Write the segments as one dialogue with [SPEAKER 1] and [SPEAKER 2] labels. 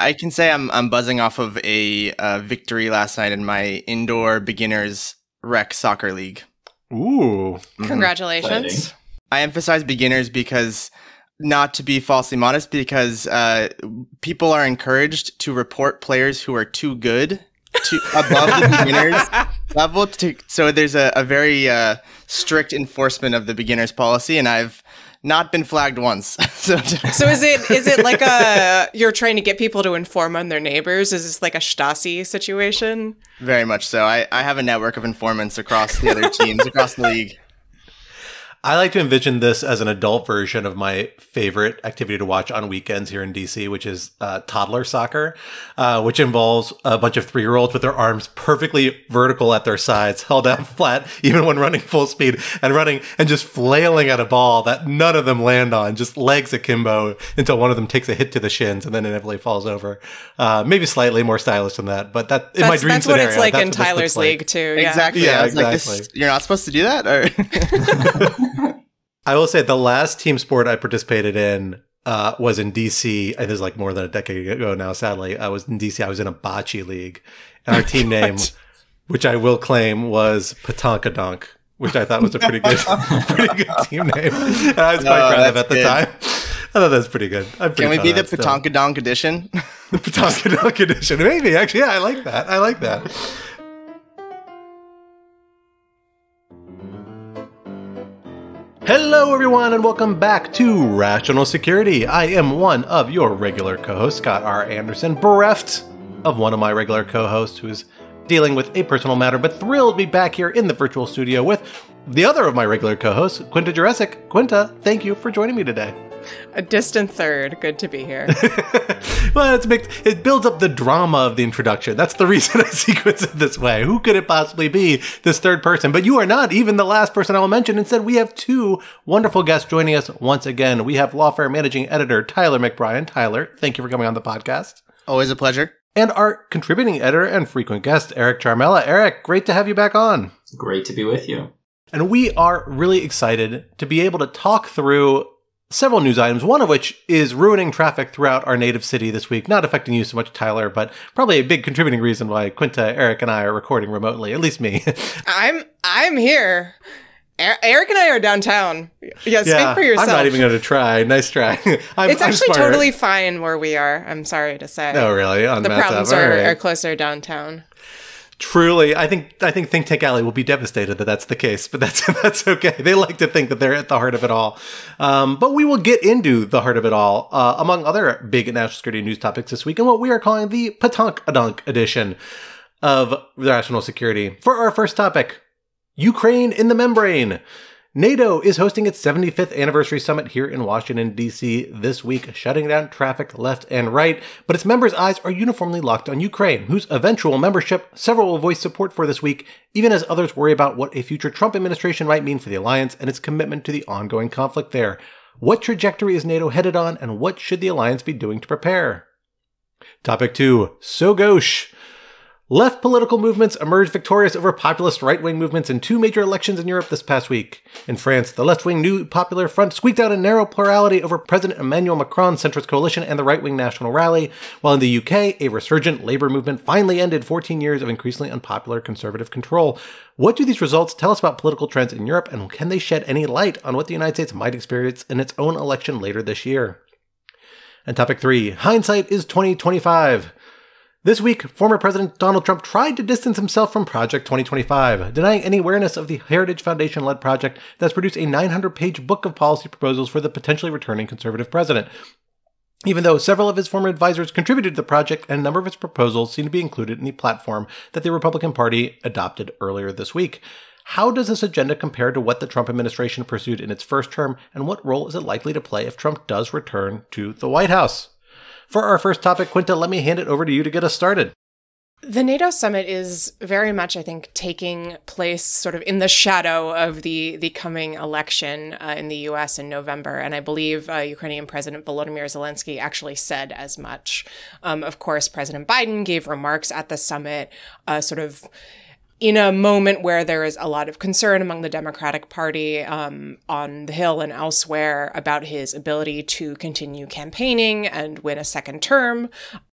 [SPEAKER 1] I can say I'm I'm buzzing off of a uh, victory last night in my indoor beginners rec soccer league.
[SPEAKER 2] Ooh.
[SPEAKER 1] Mhm.
[SPEAKER 3] Congratulations.
[SPEAKER 1] I emphasize beginners because not to be falsely modest, because uh, people are encouraged to report players who are too good to above the beginners level. To, so there's a, a very uh, strict enforcement of the beginners policy, and I've not been flagged once. so
[SPEAKER 3] So is it is it like a you're trying to get people to inform on their neighbors? Is this like a Stasi situation?
[SPEAKER 1] very much so. I, I have a network of informants across the other teams across the league.
[SPEAKER 2] I like to envision this as an adult version of my favorite activity to watch on weekends here in DC, which is uh, toddler soccer, uh, which involves a bunch of three year olds with their arms perfectly vertical at their sides, held out flat, even when running full speed and running and just flailing at a ball that none of them land on, just legs akimbo until one of them takes a hit to the shins and then inevitably falls over. Uh, maybe slightly more stylish than that, but that in my
[SPEAKER 3] That's,
[SPEAKER 2] dream
[SPEAKER 3] that's what it's like in
[SPEAKER 2] what this looks
[SPEAKER 3] Tyler's
[SPEAKER 2] like.
[SPEAKER 3] league too. Yeah.
[SPEAKER 1] Exactly.
[SPEAKER 2] Yeah,
[SPEAKER 1] I was like, this,
[SPEAKER 2] exactly.
[SPEAKER 1] you're not supposed to do that? Or
[SPEAKER 2] I will say the last team sport I participated in uh, was in DC. And this is like more than a decade ago now. Sadly, I was in DC. I was in a bocce league, and our team name, which I will claim, was Pétanque-a-Donk, which I thought was a pretty good, pretty good team name. And I was quite
[SPEAKER 1] Oh,
[SPEAKER 2] proud of at the
[SPEAKER 1] good.
[SPEAKER 2] time. I thought that was pretty good. I'm
[SPEAKER 1] can we be the
[SPEAKER 2] proud of that still.
[SPEAKER 1] Pétanque-a-Donk edition?
[SPEAKER 2] The Pétanque-a-Donk edition? Maybe actually, yeah, I like that. I like that. Hello, everyone, and welcome back to Rational Security. I am one of your regular co hosts, Scott R. Anderson, bereft of one of my regular co hosts who is dealing with a personal matter, but thrilled to be back here in the virtual studio with the other of my regular co hosts, Quinta Jurecic. Quinta, thank you for joining me today.
[SPEAKER 3] A distant third. Good to be here.
[SPEAKER 2] well, it's make, it builds up the drama of the introduction. That's the reason I sequence it this way. Who could it possibly be? This third person. But you are not even the last person I will mention. Instead, we have two wonderful guests joining us once again. We have Lawfare Managing Editor Tyler McBrien. Tyler, thank you for coming on the podcast.
[SPEAKER 1] Always a pleasure.
[SPEAKER 2] And our contributing editor and frequent guest, Eric Ciaramella. Eric, great to have you back on.
[SPEAKER 4] Great to be with you.
[SPEAKER 2] And we are really excited to be able to talk through several news items, one of which is ruining traffic throughout our native city this week, not affecting you so much, Tyler, but probably a big contributing reason why Quinta, Eric, and I are recording remotely, at least me.
[SPEAKER 3] I'm I'm here. Er- Eric and I are downtown. Yeah, speak for yourself.
[SPEAKER 2] I'm not even going to try. Nice try. I'm,
[SPEAKER 3] it's actually totally fine where we are. I'm sorry to say.
[SPEAKER 2] No, really. On
[SPEAKER 3] the problems are,
[SPEAKER 2] right.
[SPEAKER 3] are closer downtown.
[SPEAKER 2] Truly, I think I think Think Tank Alley will be devastated that that's the case, but that's that's okay. They like to think that they're at the heart of it all. Um, but we will get into the heart of it all, uh, among other big national security news topics this week, in what we are calling the Patank edition of Rational Security. For our first topic, Ukraine in the membrane. NATO is hosting its 75th anniversary summit here in Washington, D.C. this week, shutting down traffic left and right. But its members' eyes are uniformly locked on Ukraine, whose eventual membership several will voice support for this week, even as others worry about what a future Trump administration might mean for the alliance and its commitment to the ongoing conflict there. What trajectory is NATO headed on, and what should the alliance be doing to prepare? Topic 2 So gauche. Left political movements emerged victorious over populist right wing movements in two major elections in Europe this past week. In France, the left wing New Popular Front squeaked out a narrow plurality over President Emmanuel Macron's centrist coalition and the right wing National Rally, while in the UK, a resurgent Labour movement finally ended 14 years of increasingly unpopular conservative control. What do these results tell us about political trends in Europe, and can they shed any light on what the United States might experience in its own election later this year? And topic three hindsight is 2025. This week, former President Donald Trump tried to distance himself from Project 2025, denying any awareness of the Heritage Foundation led project that's produced a 900 page book of policy proposals for the potentially returning conservative president. Even though several of his former advisors contributed to the project and a number of its proposals seem to be included in the platform that the Republican Party adopted earlier this week. How does this agenda compare to what the Trump administration pursued in its first term, and what role is it likely to play if Trump does return to the White House? For our first topic, Quinta, let me hand it over to you to get us started.
[SPEAKER 3] The NATO summit is very much, I think, taking place sort of in the shadow of the the coming election uh, in the U.S. in November, and I believe uh, Ukrainian President Volodymyr Zelensky actually said as much. Um, of course, President Biden gave remarks at the summit, uh, sort of in a moment where there is a lot of concern among the Democratic Party um, on the Hill and elsewhere about his ability to continue campaigning and win a second term.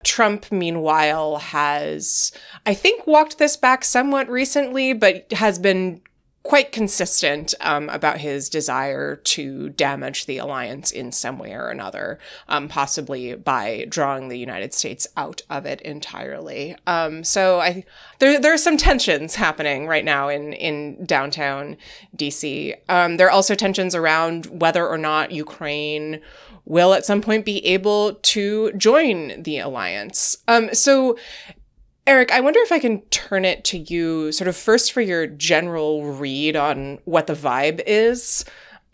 [SPEAKER 3] Trump, meanwhile, has, I think, walked this back somewhat recently, but has been quite consistent um, about his desire to damage the alliance in some way or another, um, possibly by drawing the United States out of it entirely. Um, so I there there are some tensions happening right now in in downtown DC. Um, there are also tensions around whether or not Ukraine will at some point be able to join the alliance. Um, so Eric, I wonder if I can turn it to you sort of first for your general read on what the vibe is.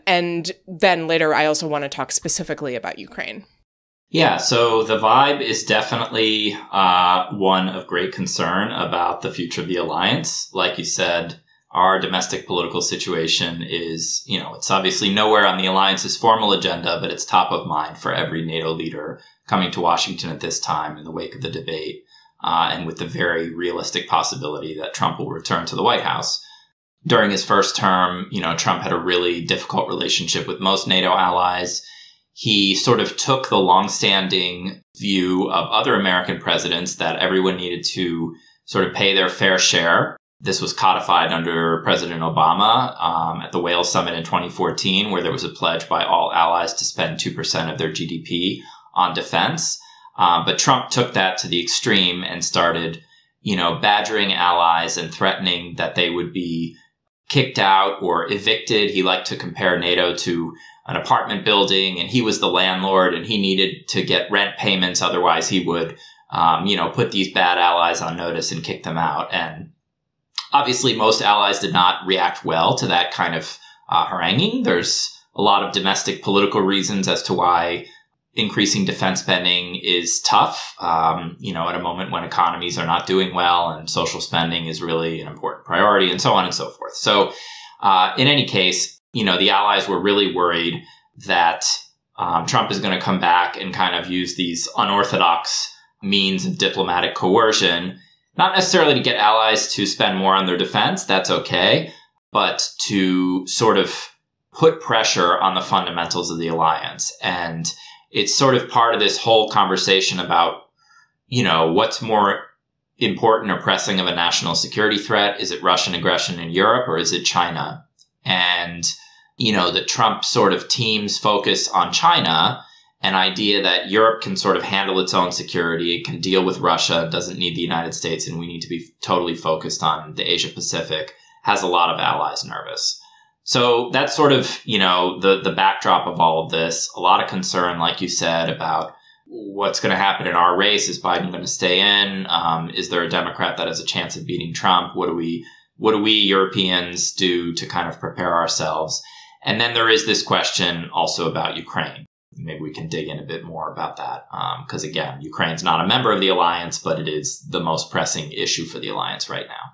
[SPEAKER 3] And then later, I also want to talk specifically about Ukraine.
[SPEAKER 4] Yeah, so the vibe is definitely uh, one of great concern about the future of the alliance. Like you said, our domestic political situation is, you know, it's obviously nowhere on the alliance's formal agenda, but it's top of mind for every NATO leader coming to Washington at this time in the wake of the debate uh, and with the very realistic possibility that Trump will return to the White House. During his first term, you know, Trump had a really difficult relationship with most NATO allies. He sort of took the longstanding view of other American presidents that everyone needed to sort of pay their fair share. This was codified under President Obama um, at the Wales Summit in 2014, where there was a pledge by all allies to spend 2% of their GDP on defense. Uh, but Trump took that to the extreme and started, you know, badgering allies and threatening that they would be kicked out or evicted. He liked to compare NATO to an apartment building and he was the landlord and he needed to get rent payments. Otherwise he would, um, you know, put these bad allies on notice and kick them out. And obviously most allies did not react well to that kind of uh, haranguing. There's a lot of domestic political reasons as to why increasing defense spending is tough, um, you know, at a moment when economies are not doing well and social spending is really an important priority and so on and so forth. So, uh, in any case, you know, the allies were really worried that um, Trump is going to come back and kind of use these unorthodox means of diplomatic coercion, not necessarily to get allies to spend more on their defense. That's okay. But to sort of put pressure on the fundamentals of the alliance. And it's sort of part of this whole conversation about, you know, what's more important or pressing of a national security threat? Is it Russian aggression in Europe or is it China? And, you know, the Trump sort of team's focus on China, an idea that Europe can sort of handle its own security, it can deal with Russia, doesn't need the United States, and we need to be totally focused on the Asia Pacific, has a lot of allies nervous. So that's sort of, you know, the, the backdrop of all of this. A lot of concern, like you said, about what's going to happen in our race. Is Biden going to stay in? Um, is there a Democrat that has a chance of beating Trump? What do we, what do we Europeans do to kind of prepare ourselves? And then there is this question also about Ukraine. Maybe we can dig in a bit more about that. Because um, again, Ukraine's not a member of the alliance, but it is the most pressing issue for the alliance right now.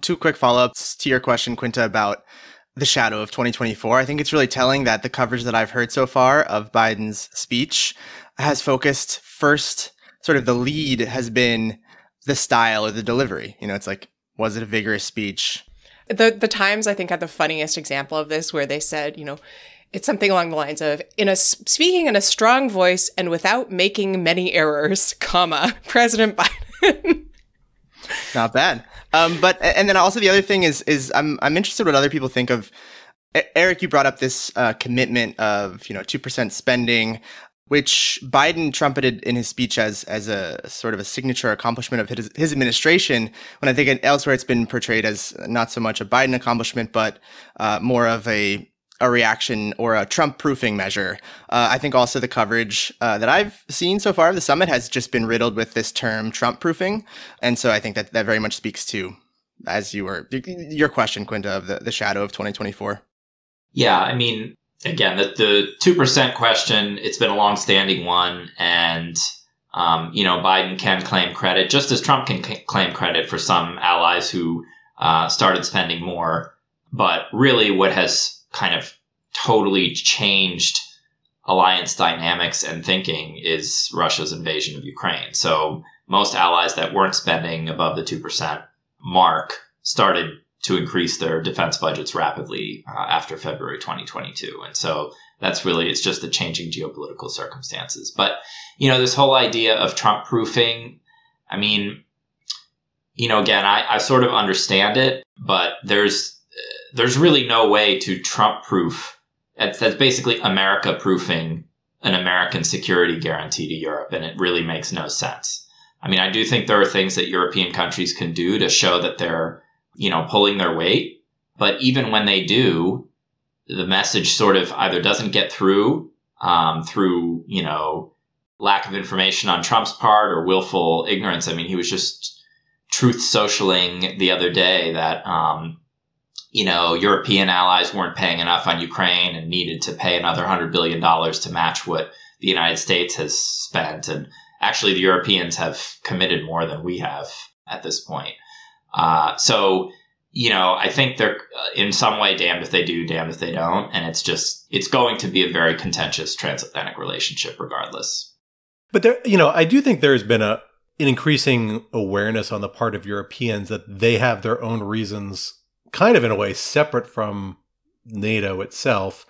[SPEAKER 1] Two quick follow ups to your question, Quinta, about the shadow of 2024. I think it's really telling that the coverage that I've heard so far of Biden's speech has focused first, sort of the lead has been the style or the delivery. You know, it's like, was it a vigorous speech?
[SPEAKER 3] The the Times I think had the funniest example of this where they said, you know, it's something along the lines of in a speaking in a strong voice and without making many errors, comma, President Biden.
[SPEAKER 1] Not bad. Um, but and then also the other thing is is I'm I'm interested what other people think of. Eric, you brought up this uh, commitment of you know two percent spending, which Biden trumpeted in his speech as as a sort of a signature accomplishment of his, his administration. When I think elsewhere it's been portrayed as not so much a Biden accomplishment, but uh, more of a a reaction or a Trump proofing measure. Uh, I think also the coverage uh, that I've seen so far of the summit has just been riddled with this term Trump proofing. And so I think that that very much speaks to, as you were, your question, Quinta, of the, the shadow of 2024.
[SPEAKER 4] Yeah. I mean, again, the, the 2% question, it's been a long standing one. And, um, you know, Biden can claim credit just as Trump can c- claim credit for some allies who uh, started spending more. But really, what has kind of totally changed alliance dynamics and thinking is Russia's invasion of Ukraine. So most allies that weren't spending above the 2% mark started to increase their defense budgets rapidly uh, after February 2022. And so that's really, it's just the changing geopolitical circumstances. But, you know, this whole idea of Trump proofing, I mean, you know, again, I, I sort of understand it, but there's, there's really no way to Trump proof. That's, that's basically America proofing an American security guarantee to Europe. And it really makes no sense. I mean, I do think there are things that European countries can do to show that they're, you know, pulling their weight. But even when they do, the message sort of either doesn't get through um, through, you know, lack of information on Trump's part or willful ignorance. I mean, he was just truth socialing the other day that, um, you know, European allies weren't paying enough on Ukraine and needed to pay another $100 billion to match what the United States has spent. And actually, the Europeans have committed more than we have at this point. Uh, so, you know, I think they're uh, in some way damned if they do, damned if they don't. And it's just, it's going to be a very contentious transatlantic relationship regardless.
[SPEAKER 2] But there, you know, I do think there's been a, an increasing awareness on the part of Europeans that they have their own reasons, kind of in a way separate from NATO itself,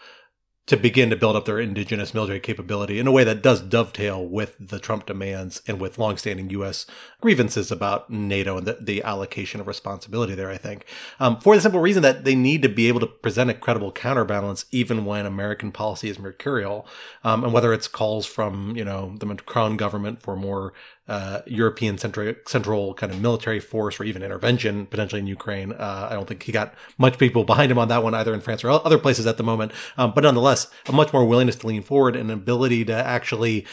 [SPEAKER 2] to begin to build up their indigenous military capability in a way that does dovetail with the Trump demands and with longstanding U.S. grievances about NATO and the, the allocation of responsibility there, I think. Um, for the simple reason that they need to be able to present a credible counterbalance even when American policy is mercurial. Um, and whether it's calls from, you know, the Macron government for more uh, European centric, central kind of military force or even intervention potentially in Ukraine. Uh, I don't think he got much people behind him on that one either in France or other places at the moment. Um, but nonetheless, a much more willingness to lean forward and ability to actually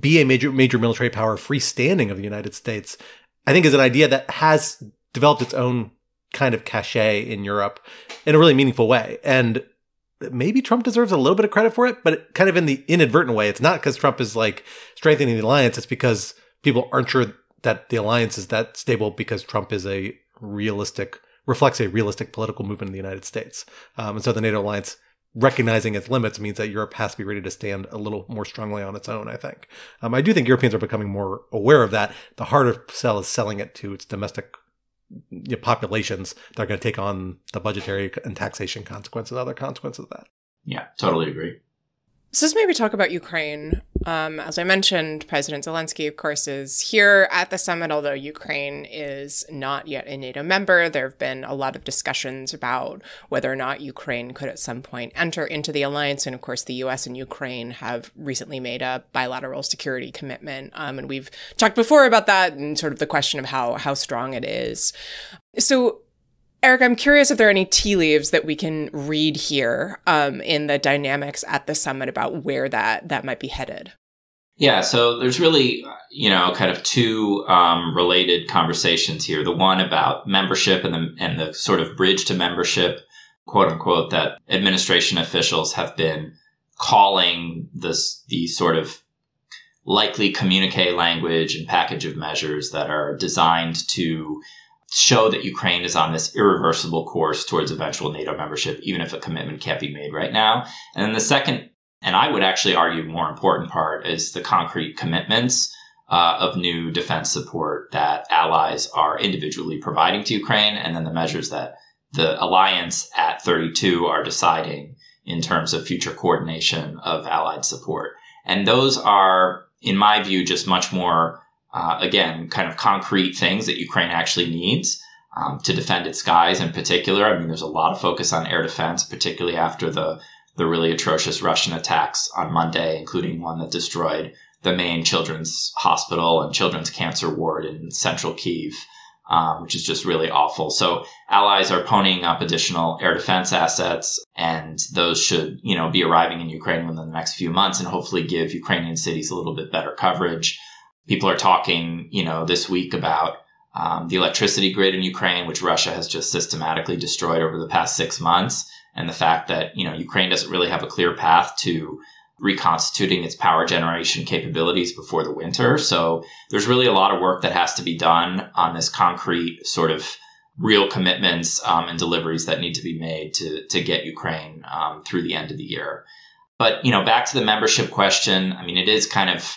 [SPEAKER 2] be a major major military power freestanding of the United States. I think is an idea that has developed its own kind of cachet in Europe in a really meaningful way. And maybe Trump deserves a little bit of credit for it, but kind of in the inadvertent way. It's not because Trump is like strengthening the alliance. It's because people aren't sure that the alliance is that stable because Trump is a realistic reflects a realistic political movement in the United States. Um, and so the NATO alliance recognizing its limits means that Europe has to be ready to stand a little more strongly on its own, I think. Um, I do think Europeans are becoming more aware of that. The harder sell is selling it to its domestic populations that are going to take on the budgetary and taxation consequences other consequences of that.
[SPEAKER 4] Yeah, totally agree.
[SPEAKER 3] So let's maybe talk about Ukraine. Um, as I mentioned, President Zelensky, of course, is here at the summit, although Ukraine is not yet a NATO member. There have been a lot of discussions about whether or not Ukraine could at some point enter into the alliance. And of course, the US and Ukraine have recently made a bilateral security commitment. Um, and we've talked before about that and sort of the question of how, how strong it is. So Eric, I'm curious if there are any tea leaves that we can read here um, in the dynamics at the summit about where that that might be headed.
[SPEAKER 4] Yeah, so there's really, you know, kind of two um, related conversations here. The one about membership and the and the sort of bridge to membership, quote unquote, that administration officials have been calling this the sort of likely communique language and package of measures that are designed to show that Ukraine is on this irreversible course towards eventual NATO membership, even if a commitment can't be made right now. And then the second, and I would actually argue more important part, is the concrete commitments uh, of new defense support that allies are individually providing to Ukraine, and then the measures that the alliance at 32 are deciding in terms of future coordination of allied support. And those are, in my view, just much more uh, again, kind of concrete things that Ukraine actually needs um, to defend its skies in particular. I mean, there's a lot of focus on air defense, particularly after the, the really atrocious Russian attacks on Monday, including one that destroyed the main children's hospital and children's cancer ward in central Kiev. Um, which is just really awful. So allies are ponying up additional air defense assets, and those should, you know, be arriving in Ukraine within the next few months, and hopefully give Ukrainian cities a little bit better coverage people are talking, you know, this week about um, the electricity grid in Ukraine, which Russia has just systematically destroyed over the past six months, and the fact that you know Ukraine doesn't really have a clear path to reconstituting its power generation capabilities before the winter. So there's really a lot of work that has to be done on this concrete sort of real commitments um, and deliveries that need to be made to to get Ukraine um, through the end of the year. But you know, back to the membership question. I mean, it is kind of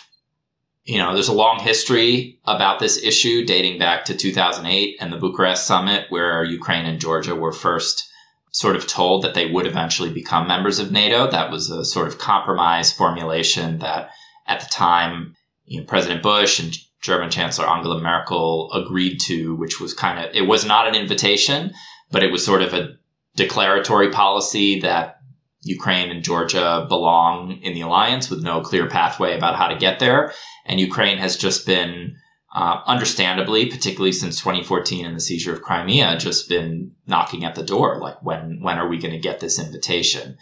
[SPEAKER 4] you know, there's a long history about this issue dating back to 2008 and the Bucharest summit where Ukraine and Georgia were first sort of told that they would eventually become members of NATO. That was a sort of compromise formulation that at the time, you know, President Bush and German Chancellor Angela Merkel agreed to, which was kind of, it was not an invitation, but it was sort of a declaratory policy that Ukraine and Georgia belong in the alliance with no clear pathway about how to get there. And Ukraine has just been uh, understandably, particularly since 2014 and the seizure of Crimea, just been knocking at the door. Like, when when are we going to get this invitation?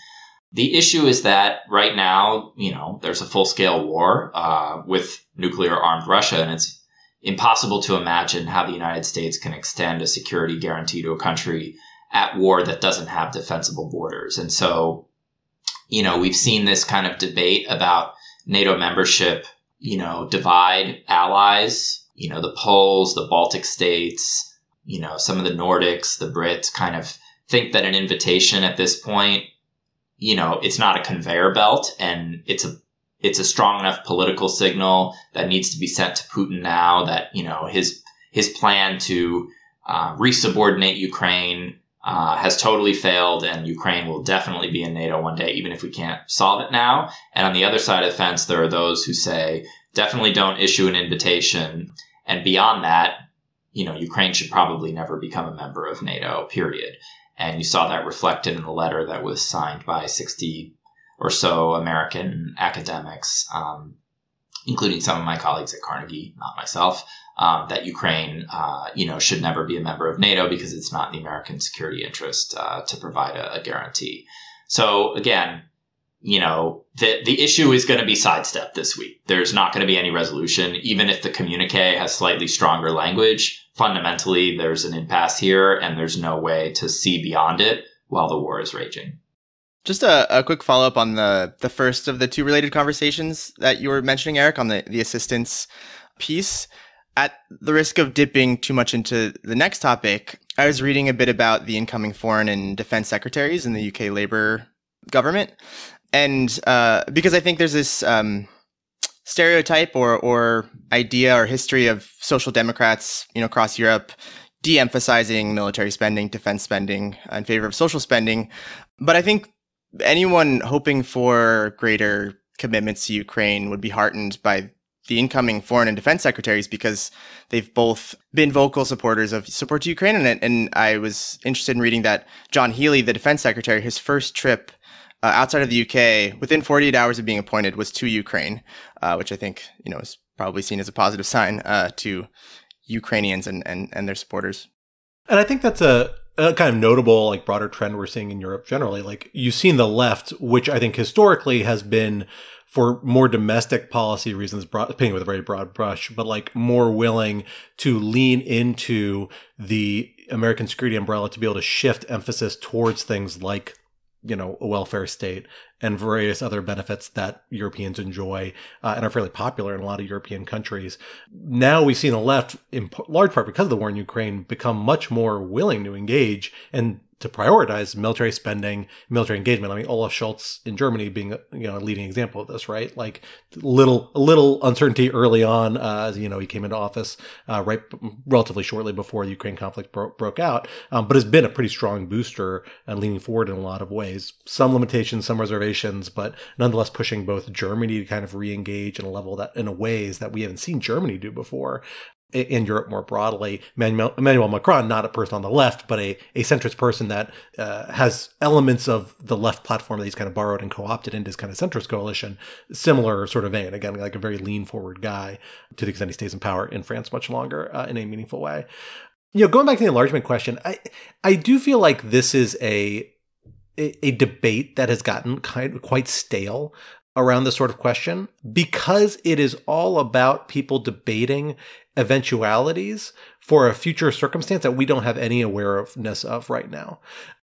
[SPEAKER 4] The issue is that right now, you know, there's a full scale war uh, with nuclear armed Russia, and it's impossible to imagine how the United States can extend a security guarantee to a country at war that doesn't have defensible borders. And so, you know, we've seen this kind of debate about NATO membership, you know, divide allies you know, the Poles, the Baltic states, you know, some of the Nordics, the Brits kind of think that an invitation at this point, you know, it's not a conveyor belt and it's a it's a strong enough political signal that needs to be sent to Putin now that, you know, his his plan to uh, resubordinate Ukraine uh, has totally failed, and Ukraine will definitely be in NATO one day, even if we can't solve it now. And on the other side of the fence, there are those who say definitely don't issue an invitation and beyond that, you know, Ukraine should probably never become a member of NATO, period. And you saw that reflected in the letter that was signed by 60 or so American academics, um, including some of my colleagues at Carnegie, not myself, um, that Ukraine, uh, you know, should never be a member of NATO because it's not in the American security interest uh, to provide a, a guarantee. So again, you know, the, the issue is going to be sidestepped this week. There's not going to be any resolution, even if the communique has slightly stronger language. Fundamentally, there's an impasse here and there's no way to see beyond it while the war is raging.
[SPEAKER 1] Just a, a quick follow up on the, the first of the two related conversations that you were mentioning, Eric, on the, the assistance piece. At the risk of dipping too much into the next topic, I was reading a bit about the incoming foreign and defense secretaries in the UK Labour government and uh, because I think there's this um, stereotype or or idea or history of social democrats, you know, across Europe, de-emphasizing military spending, defense spending in favor of social spending. But I think anyone hoping for greater commitments to Ukraine would be heartened by the incoming foreign and defense secretaries because they've both been vocal supporters of support to Ukraine. And, and I was interested in reading that John Healey, the defense secretary, his first trip uh, outside of the UK within 48 hours of being appointed was to Ukraine, uh, which I think you know is probably seen as a positive sign uh, to Ukrainians and, and and their supporters.
[SPEAKER 2] And I think that's a, a, kind of notable, like broader trend we're seeing in Europe generally. Like you've seen the left, which I think historically has been for more domestic policy reasons, painting with a very broad brush, but like more willing to lean into the American security umbrella to be able to shift emphasis towards things like you know, a welfare state and various other benefits that Europeans enjoy uh, and are fairly popular in a lot of European countries. Now we see the left, in large part because of the war in Ukraine, become much more willing to engage and to prioritize military spending, military engagement. I mean, Olaf Scholz in Germany being you know a leading example of this, right? Like little a little uncertainty early on, uh, as you know he came into office uh, right relatively shortly before the Ukraine conflict bro- broke out, um, but has been a pretty strong booster and leaning forward in a lot of ways. Some limitations, some reservations, but nonetheless pushing both Germany to kind of re-engage in a level that in a ways that we haven't seen Germany do before in Europe more broadly. Emmanuel Macron, not a person on the left, but a, a centrist person that uh, has elements of the left platform that he's kind of borrowed and co-opted into his kind of centrist coalition. Similar sort of vein. Again, like a very lean forward guy to the extent he stays in power in France much longer uh, in a meaningful way. You know, going back to the enlargement question, I I do feel like this is a a, debate that has gotten kind of quite stale around this sort of question because it is all about people debating eventualities for a future circumstance that we don't have any awareness of right now.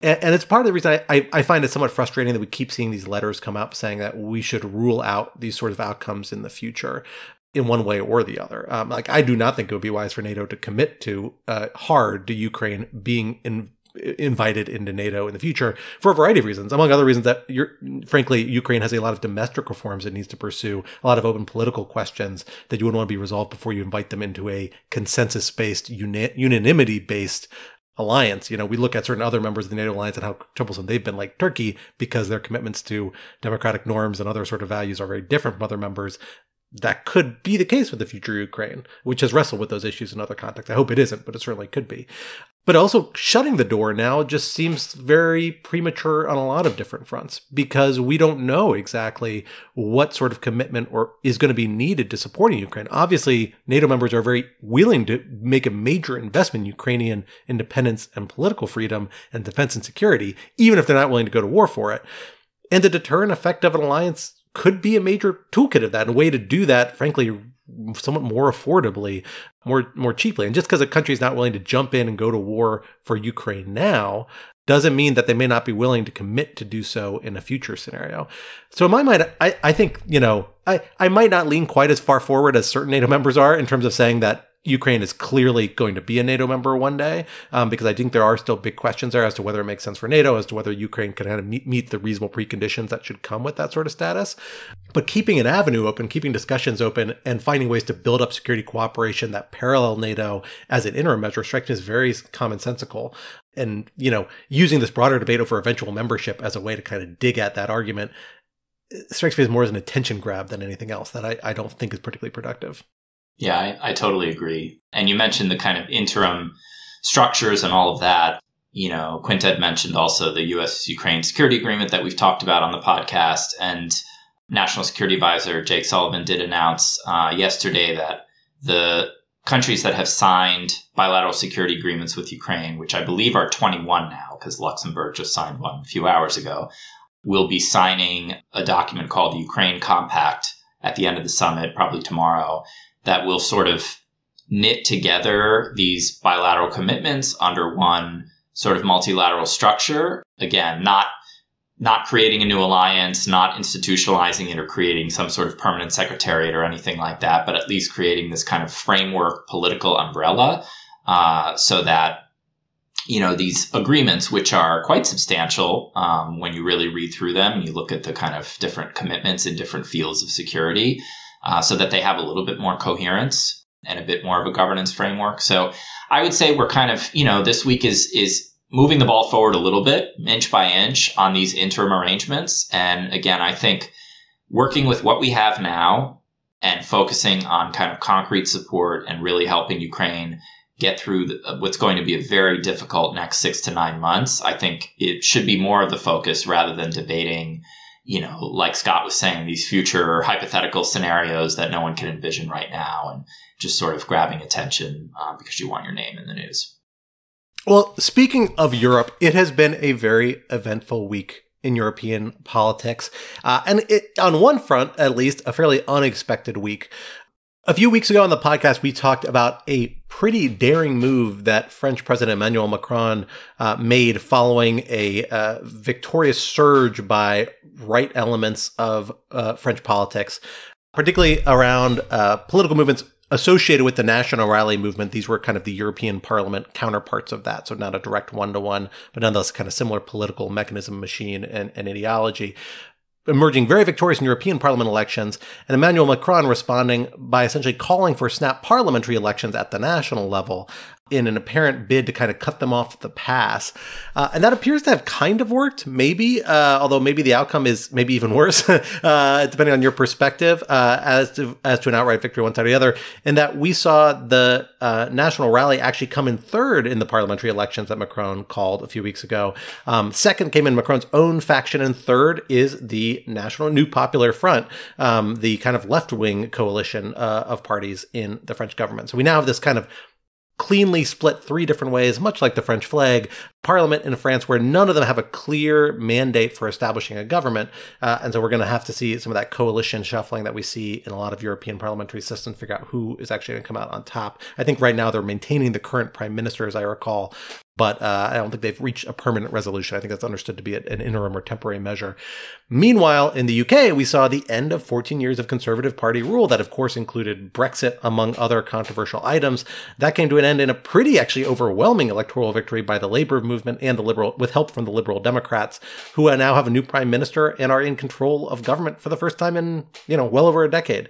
[SPEAKER 2] And, and it's part of the reason I, I, find it somewhat frustrating that we keep seeing these letters come up saying that we should rule out these sort of outcomes in the future in one way or the other. Um, like I do not think it would be wise for NATO to commit to uh, hard to Ukraine being in invited into NATO in the future for a variety of reasons, among other reasons that you're, frankly, Ukraine has a lot of domestic reforms it needs to pursue, a lot of open political questions that you would want to be resolved before you invite them into a consensus based, uni- unanimity based alliance. You know, we look at certain other members of the NATO alliance and how troublesome they've been, like Turkey, because their commitments to democratic norms and other sort of values are very different from other members that could be the case with the future Ukraine, which has wrestled with those issues in other contexts. I hope it isn't, but it certainly could be. But also shutting the door now just seems very premature on a lot of different fronts because we don't know exactly what sort of commitment or is going to be needed to supporting Ukraine. Obviously, NATO members are very willing to make a major investment in Ukrainian independence and political freedom and defense and security, even if they're not willing to go to war for it. And the deterrent effect of an alliance could be a major toolkit of that, and a way to do that, frankly, somewhat more affordably, more more cheaply. And just because a country is not willing to jump in and go to war for Ukraine now doesn't mean that they may not be willing to commit to do so in a future scenario. So in my mind, I, I think, you know, I, I might not lean quite as far forward as certain NATO members are in terms of saying that Ukraine is clearly going to be a NATO member one day, um, because I think there are still big questions there as to whether it makes sense for NATO, as to whether Ukraine can kind of meet, meet the reasonable preconditions that should come with that sort of status. But keeping an avenue open, keeping discussions open, and finding ways to build up security cooperation that parallel NATO as an interim measure strikes me as very commonsensical. And, you know, using this broader debate over eventual membership as a way to kind of dig at that argument strikes me as more as an attention grab than anything else that I, I don't think is particularly productive.
[SPEAKER 4] Yeah, I, I totally agree. And you mentioned the kind of interim structures and all of that. You know, Quinta mentioned also the U.S. Ukraine security agreement that we've talked about on the podcast. And National Security Advisor Jake Sullivan did announce uh, yesterday that the countries that have signed bilateral security agreements with Ukraine, which I believe are 21 now, because Luxembourg just signed one a few hours ago, will be signing a document called the Ukraine Compact at the end of the summit, probably tomorrow, that will sort of knit together these bilateral commitments under one sort of multilateral structure. Again, not not creating a new alliance, not institutionalizing it or creating some sort of permanent secretariat or anything like that, but at least creating this kind of framework political umbrella uh, so that you know these agreements, which are quite substantial um, when you really read through them and you look at the kind of different commitments in different fields of security, uh, so that they have a little bit more coherence and a bit more of a governance framework. So I would say we're kind of, you know, this week is is moving the ball forward a little bit, inch by inch, on these interim arrangements. And again, I think working with what we have now and focusing on kind of concrete support and really helping Ukraine get through the, what's going to be a very difficult next six to nine months, I think it should be more of the focus rather than debating you know, like Scott was saying, these future hypothetical scenarios that no one can envision right now, and just sort of grabbing attention um, because you want your name in the news.
[SPEAKER 2] Well, speaking of Europe, it has been a very eventful week in European politics. Uh, and it, on one front, at least, a fairly unexpected week. A few weeks ago on the podcast, we talked about a pretty daring move that French President Emmanuel Macron uh, made following a uh, victorious surge by right elements of uh, French politics, particularly around uh, political movements associated with the National Rally movement. These were kind of the European Parliament counterparts of that. So not a direct one to one, but nonetheless kind of similar political mechanism, machine, and, and ideology emerging very victorious in European Parliament elections, and Emmanuel Macron responding by essentially calling for snap parliamentary elections at the national level in an apparent bid to kind of cut them off the pass. Uh, and that appears to have kind of worked, maybe, uh, although maybe the outcome is maybe even worse, uh, depending on your perspective, uh, as to as to an outright victory one side or the other. And that we saw the uh, National Rally actually come in third in the parliamentary elections that Macron called a few weeks ago. Um, second came in Macron's own faction, and third is the National New Popular Front, um, the kind of left wing coalition uh, of parties in the French government. So we now have this kind of cleanly split three different ways, much like the French flag, parliament in France, where none of them have a clear mandate for establishing a government. Uh, and so we're going to have to see some of that coalition shuffling that we see in a lot of European parliamentary systems, figure out who is actually going to come out on top. I think right now they're maintaining the current prime minister, as I recall. But uh, I don't think they've reached a permanent resolution. I think that's understood to be an interim or temporary measure. Meanwhile, in the UK, we saw the end of 14 years of Conservative Party rule that, of course, included Brexit, among other controversial items. That came to an end in a pretty, actually, overwhelming electoral victory by the Labour movement and the Liberal, with help from the Liberal Democrats, who now have a new prime minister and are in control of government for the first time in, you know, well over a decade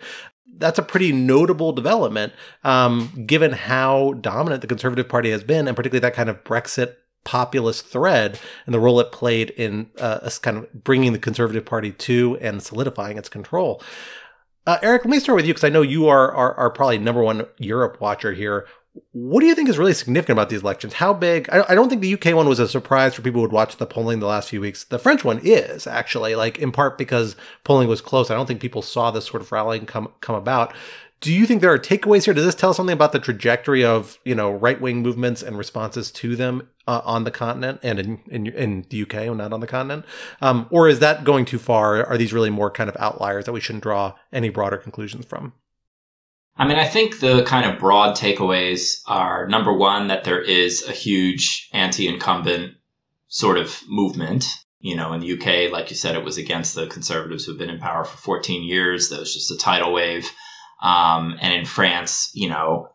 [SPEAKER 2] that's a pretty notable development, um, given how dominant the Conservative Party has been, and particularly that kind of Brexit populist thread and the role it played in uh, kind of bringing the Conservative Party to and solidifying its control. Uh, Eric, let me start with you because I know you are, are, are probably number one Europe watcher here. What do you think is really significant about these elections? How big? I, don't think the UK one was a surprise for people who would watch the polling the last few weeks. The French one is actually, like in part because polling was close. I don't think people saw this sort of rallying come come about. Do you think there are takeaways here? Does this tell something about the trajectory of you know right wing movements and responses to them uh, on the continent and in, in, in the UK and not on the continent, um, or is that going too far? Are these really more kind of outliers that we shouldn't draw any broader conclusions from?
[SPEAKER 4] I mean, I think the kind of broad takeaways are number one, that there is a huge anti incumbent sort of movement. You know, in the UK, like you said, it was against the conservatives who've been in power for 14 years. That was just a tidal wave. Um, and in France, you know,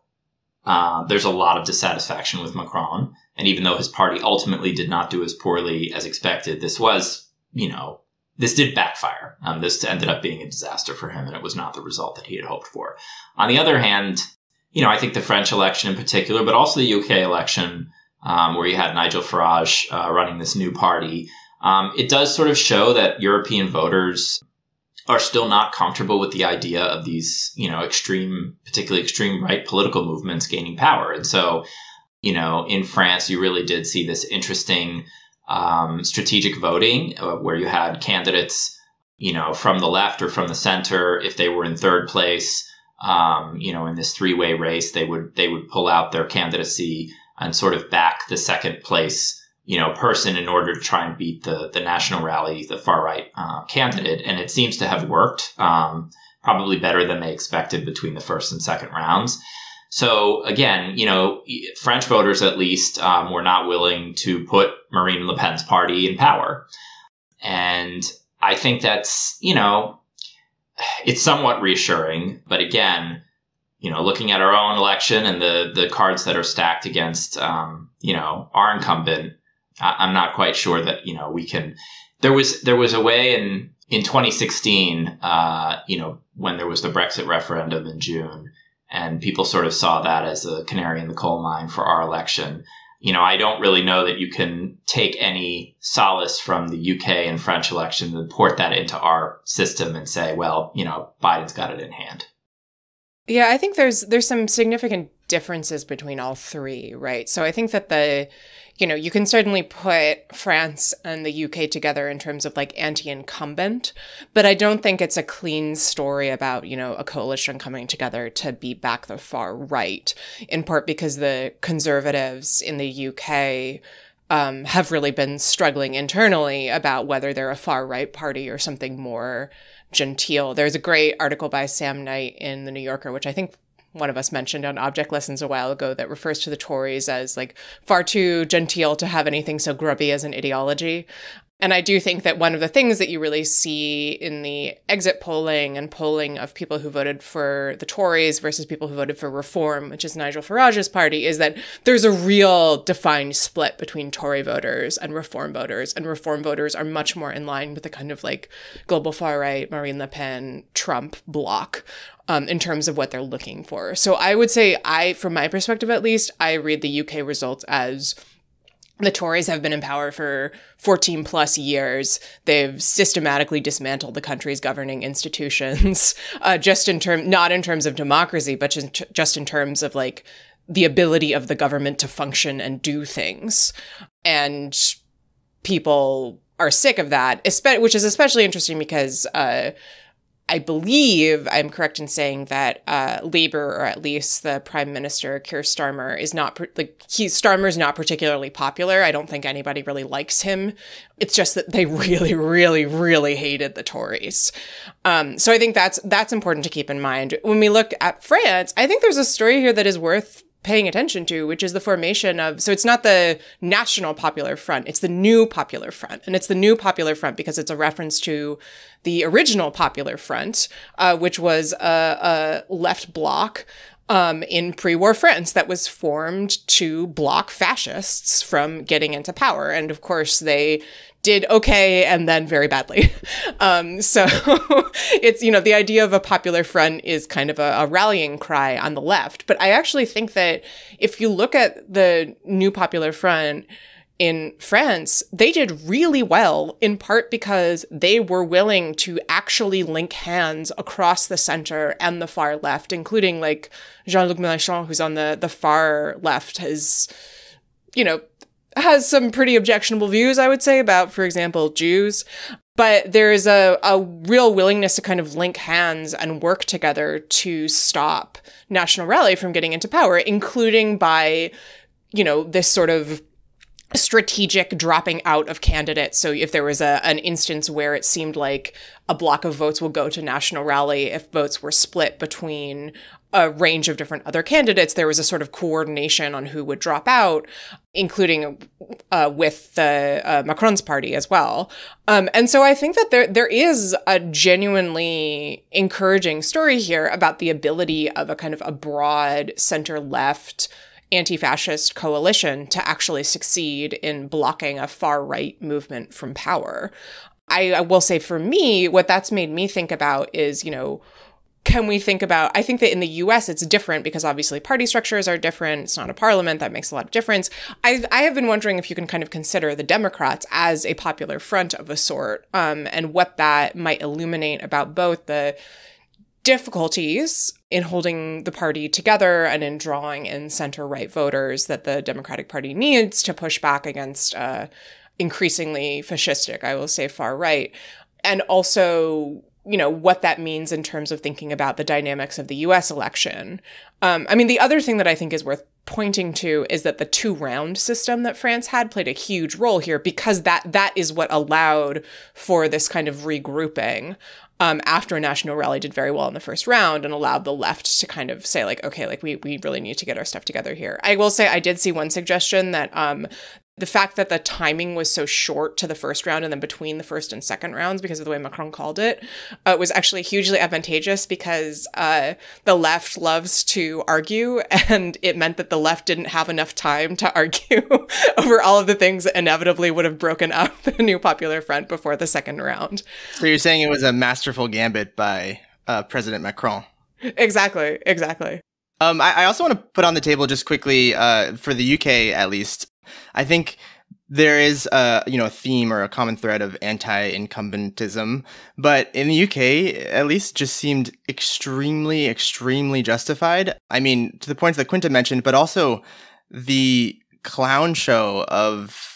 [SPEAKER 4] uh, there's a lot of dissatisfaction with Macron. And even though his party ultimately did not do as poorly as expected, this was, you know, this did backfire. Um, this ended up being a disaster for him, and it was not the result that he had hoped for. On the other hand, you know, I think the French election in particular, but also the UK election, um, where you had Nigel Farage uh, running this new party, um, it does sort of show that European voters are still not comfortable with the idea of these, you know, extreme, particularly extreme right political movements gaining power. And so, you know, in France, you really did see this interesting um, strategic voting, uh, where you had candidates, you know, from the left or from the center. If they were in third place, um, you know, in this three-way race, they would they would pull out their candidacy and sort of back the second place, you know, person in order to try and beat the the national rally, the far right uh, candidate. And it seems to have worked. Um, probably better than they expected between the first and second rounds. So again, you know, French voters at least um, were not willing to put Marine Le Pen's party in power, and I think that's you know, it's somewhat reassuring. But again, you know, looking at our own election and the the cards that are stacked against um, you know our incumbent, I, I'm not quite sure that you know we can. There was there was a way in in 2016, uh, you know, when there was the Brexit referendum in June and people sort of saw that as a canary in the coal mine for our election. You know, I don't really know that you can take any solace from the UK and French election and port that into our system and say, well, you know, Biden's got it in hand.
[SPEAKER 3] Yeah, I think there's there's some significant differences between all three, right? So I think that the you know, you can certainly put France and the UK together in terms of like anti incumbent, but I don't think it's a clean story about, you know, a coalition coming together to beat back the far right, in part because the conservatives in the UK. Um, have really been struggling internally about whether they're a far right party or something more genteel. There's a great article by Sam Knight in the New Yorker, which I think one of us mentioned on object lessons a while ago that refers to the Tories as like far too genteel to have anything so grubby as an ideology. And I do think that one of the things that you really see in the exit polling and polling of people who voted for the Tories versus people who voted for Reform, which is Nigel Farage's party, is that there's a real defined split between Tory voters and Reform voters. And Reform voters are much more in line with the kind of like global far right, Marine Le Pen, Trump bloc. Um, in terms of what they're looking for. So I would say, I, from my perspective at least, I read the UK results as the Tories have been in power for 14 plus years. They've systematically dismantled the country's governing institutions, uh, just in term, not in terms of democracy, but just, just in terms of like the ability of the government to function and do things. And people are sick of that, which is especially interesting because, uh, I believe I'm correct in saying that uh, Labour, or at least the Prime Minister Keir Starmer, is not like he is not particularly popular. I don't think anybody really likes him. It's just that they really, really, really hated the Tories. Um, so I think that's that's important to keep in mind when we look at France. I think there's a story here that is worth paying attention to, which is the formation of. So it's not the National Popular Front; it's the New Popular Front, and it's the New Popular Front because it's a reference to the original Popular Front, uh, which was a, a left bloc um, in pre-war France that was formed to block fascists from getting into power. And of course, they did okay and then very badly. Um, so it's, you know, the idea of a popular front is kind of a, a, rallying cry on the left. But I actually think that if you look at the new popular front, in France, they did really well in part because they were willing to actually link hands across the center and the far left, including like Jean-Luc Mélenchon, who's on the, the far left, has, you know, has some pretty objectionable views, I would say, about, for example, Jews. But there is a, a real willingness to kind of link hands and work together to stop National Rally from getting into power, including by, you know, this sort of strategic dropping out of candidates. So if there was a, an instance where it seemed like a block of votes will go to National Rally if votes were split between a range of different other candidates, there was a sort of coordination on who would drop out, including uh, with the uh, Macron's party as well. Um, and so I think that there there is a genuinely encouraging story here about the ability of a kind of a broad center left anti fascist coalition to actually succeed in blocking a far right movement from power. I, I, will say for me, what that's made me think about is, you know, can we think about I think that in the US it's different because obviously party structures are different. It's not a parliament that makes a lot of difference. I I have been wondering if you can kind of consider the Democrats as a popular front of a sort, um, and what that might illuminate about both the difficulties in holding the party together and in drawing in center right voters that the Democratic Party needs to push back against uh, increasingly fascistic, I will say, far right. And also, you know, what that means in terms of thinking about the dynamics of the US election. Um, I mean, the other thing that I think is worth pointing to is that the two round system that France had played a huge role here because that that is what allowed for this kind of regrouping um, after a National Rally did very well in the first round and allowed the left to kind of say like, okay, like we we really need to get our stuff together here. I will say I did see one suggestion that um, the fact that the timing was so short to the first round and then between the first and second rounds because of the way Macron called it uh, was actually hugely advantageous because uh, the left loves to argue and it meant that the left didn't have enough time to argue over all of the things that inevitably would have broken up the new popular front before the second round.
[SPEAKER 1] So you're saying it was a masterful gambit by uh, President Macron?
[SPEAKER 3] Exactly, exactly.
[SPEAKER 1] Um, I, I, also want to put on the table just quickly, uh, for the UK at least, I think there is a you know a theme or a common thread of anti-incumbentism, but in the UK, at least, just seemed extremely, extremely justified. I mean, to the points that Quinta mentioned, but also the clown show of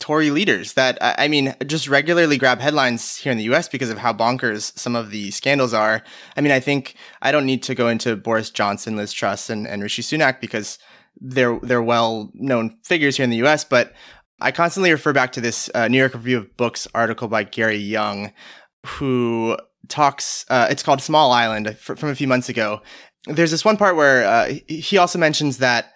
[SPEAKER 1] Tory leaders that I mean just regularly grab headlines here in the US because of how bonkers some of the scandals are. I mean, I think I don't need to go into Boris Johnson, Liz Truss, and, and Rishi Sunak because they're they're well known figures here in the U.S. But I constantly refer back to this uh, New York Review of Books article by Gary Younge, who talks. Uh, it's called Small Island from a few months ago. There's this one part where uh, he also mentions that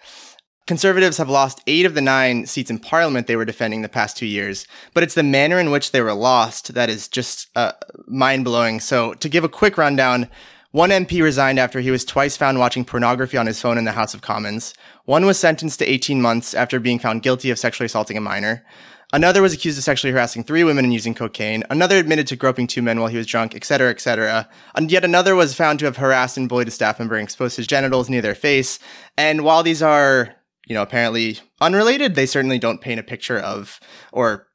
[SPEAKER 1] conservatives have lost eight of the nine seats in parliament they were defending the past two years, but it's the manner in which they were lost that is just uh, mind blowing. So to give a quick rundown. One MP resigned after he was twice found watching pornography on his phone in the House of Commons. One was sentenced to 18 months after being found guilty of sexually assaulting a minor. Another was accused of sexually harassing three women and using cocaine. Another admitted to groping two men while he was drunk, etc., etc. And yet another was found to have harassed and bullied a staff member and exposed his genitals near their face. And while these are, you know, apparently unrelated, they certainly don't paint a picture of or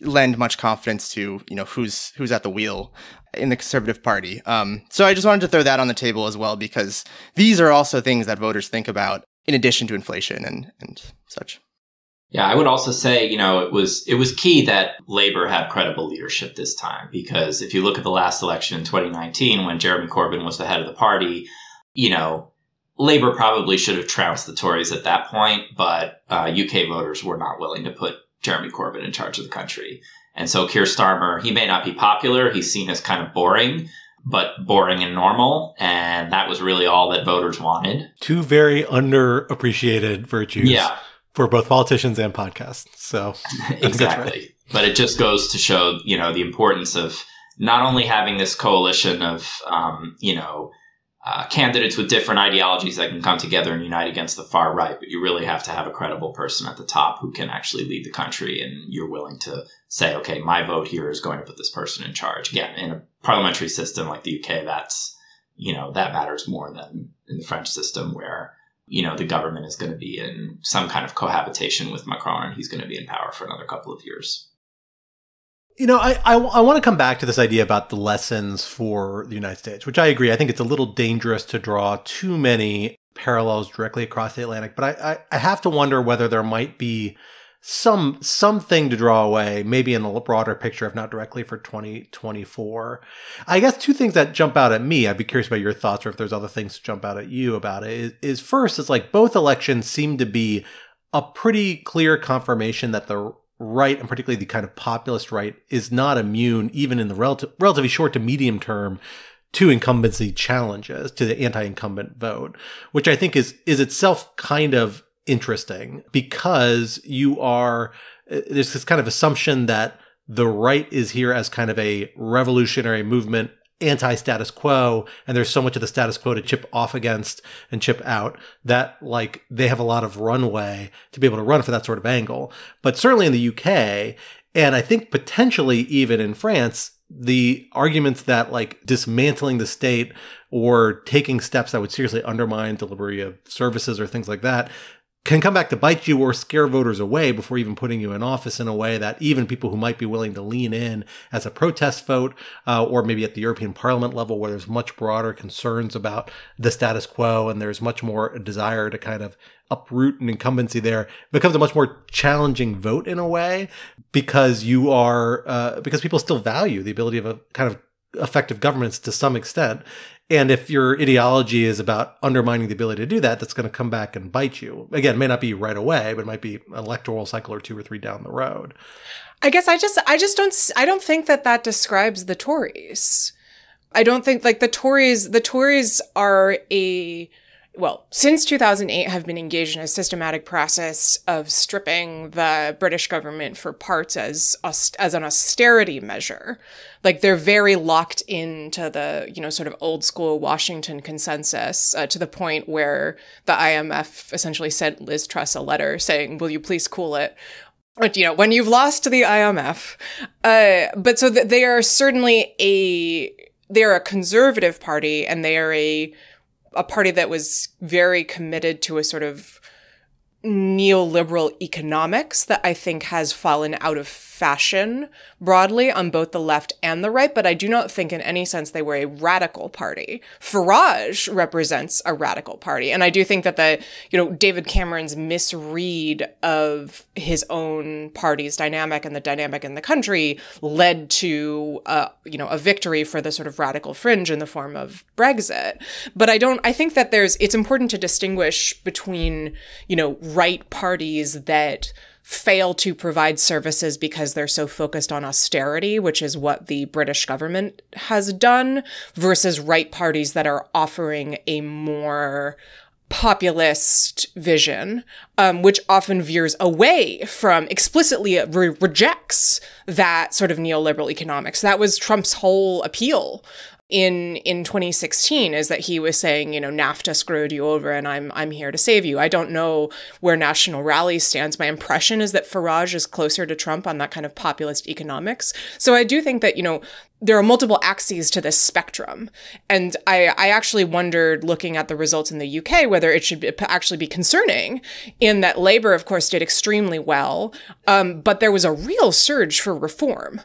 [SPEAKER 1] lend much confidence to you know who's who's at the wheel in the conservative party um, so i just wanted to throw that on the table as well because these are also things that voters think about in addition to inflation and and such
[SPEAKER 4] yeah i would also say you know it was it was key that labor had credible leadership this time because if you look at the last election in 2019 when jeremy corbyn was the head of the party you know labor probably should have trounced the tories at that point but uh, uk voters were not willing to put Jeremy Corbyn in charge of the country. And so Keir Starmer, he may not be popular. He's seen as kind of boring, but boring and normal. And that was really all that voters wanted.
[SPEAKER 2] Two very underappreciated virtues.
[SPEAKER 4] Yeah.
[SPEAKER 2] For both politicians and podcasts. So
[SPEAKER 4] exactly. Right. But it just goes to show, you know, the importance of not only having this coalition of, um, you know, uh, candidates with different ideologies that can come together and unite against the far right, but you really have to have a credible person at the top who can actually lead the country, and you're willing to say, okay, my vote here is going to put this person in charge. Again, in a parliamentary system like the UK, that's you know that matters more than in the French system, where you know the government is going to be in some kind of cohabitation with Macron, and he's going to be in power for another couple of years.
[SPEAKER 2] You know, I, I, I want to come back to this idea about the lessons for the United States, which I agree. I think it's a little dangerous to draw too many parallels directly across the Atlantic, but I, I, I have to wonder whether there might be some something to draw away, maybe in a broader picture, if not directly for 2024. I guess two things that jump out at me, I'd be curious about your thoughts or if there's other things to jump out at you about it, is, is first, it's like both elections seem to be a pretty clear confirmation that the right, and particularly the kind of populist right, is not immune, even in the relative, relatively short to medium term, to incumbency challenges, to the anti-incumbent vote, which I think is is itself kind of interesting because you are uh, there's this kind of assumption that the right is here as kind of a revolutionary movement anti-status quo and there's so much of the status quo to chip off against and chip out that like they have a lot of runway to be able to run for that sort of angle. But certainly in the UK and I think potentially even in France the arguments that like dismantling the state or taking steps that would seriously undermine delivery of services or things like that can come back to bite you or scare voters away before even putting you in office in a way that even people who might be willing to lean in as a protest vote, uh, or maybe at the European Parliament level where there's much broader concerns about the status quo and there's much more desire to kind of uproot an incumbency there becomes a much more challenging vote in a way because you are uh, because people still value the ability of a kind of effective governments to some extent and if your ideology is about undermining the ability to do that, that's going to come back and bite you. Again, it may not be right away, but it might be an electoral cycle or two or three down the road.
[SPEAKER 3] I guess I just I just don't I don't think that that describes the Tories. I don't think like the Tories the Tories are a well, since 2008 have been engaged in a systematic process of stripping the British government for parts as as an austerity measure. Like they're very locked into the, you know, sort of old school Washington consensus uh, to the point where the IMF essentially sent Liz Truss a letter saying, "Will you please cool it?" But, you know, when you've lost to the IMF. Uh, but so th- they are certainly a they're a conservative party and they are a a party that was very committed to a sort of neoliberal economics that I think has fallen out of fashion broadly on both the left and the right, but I do not think in any sense they were a radical party. Farage represents a radical party. And I do think that the, you know, David Cameron's misread of his own party's dynamic and the dynamic in the country led to, uh, you know, a victory for the sort of radical fringe in the form of Brexit. But I don't, I think that there's, it's important to distinguish between, you know, right parties that fail to provide services because they're so focused on austerity, which is what the British government has done, versus right parties that are offering a more populist vision, um, which often veers away from explicitly re- rejects that sort of neoliberal economics. That was Trump's whole appeal in in 2016 is that he was saying, you know, NAFTA screwed you over and I'm I'm here to save you. I don't know where National Rally stands. My impression is that Farage is closer to Trump on that kind of populist economics. So I do think that, you know, there are multiple axes to this spectrum. And I, I actually wondered, looking at the results in the UK, whether it should be, actually be concerning in that Labour, of course, did extremely well, um, but there was a real surge for reform.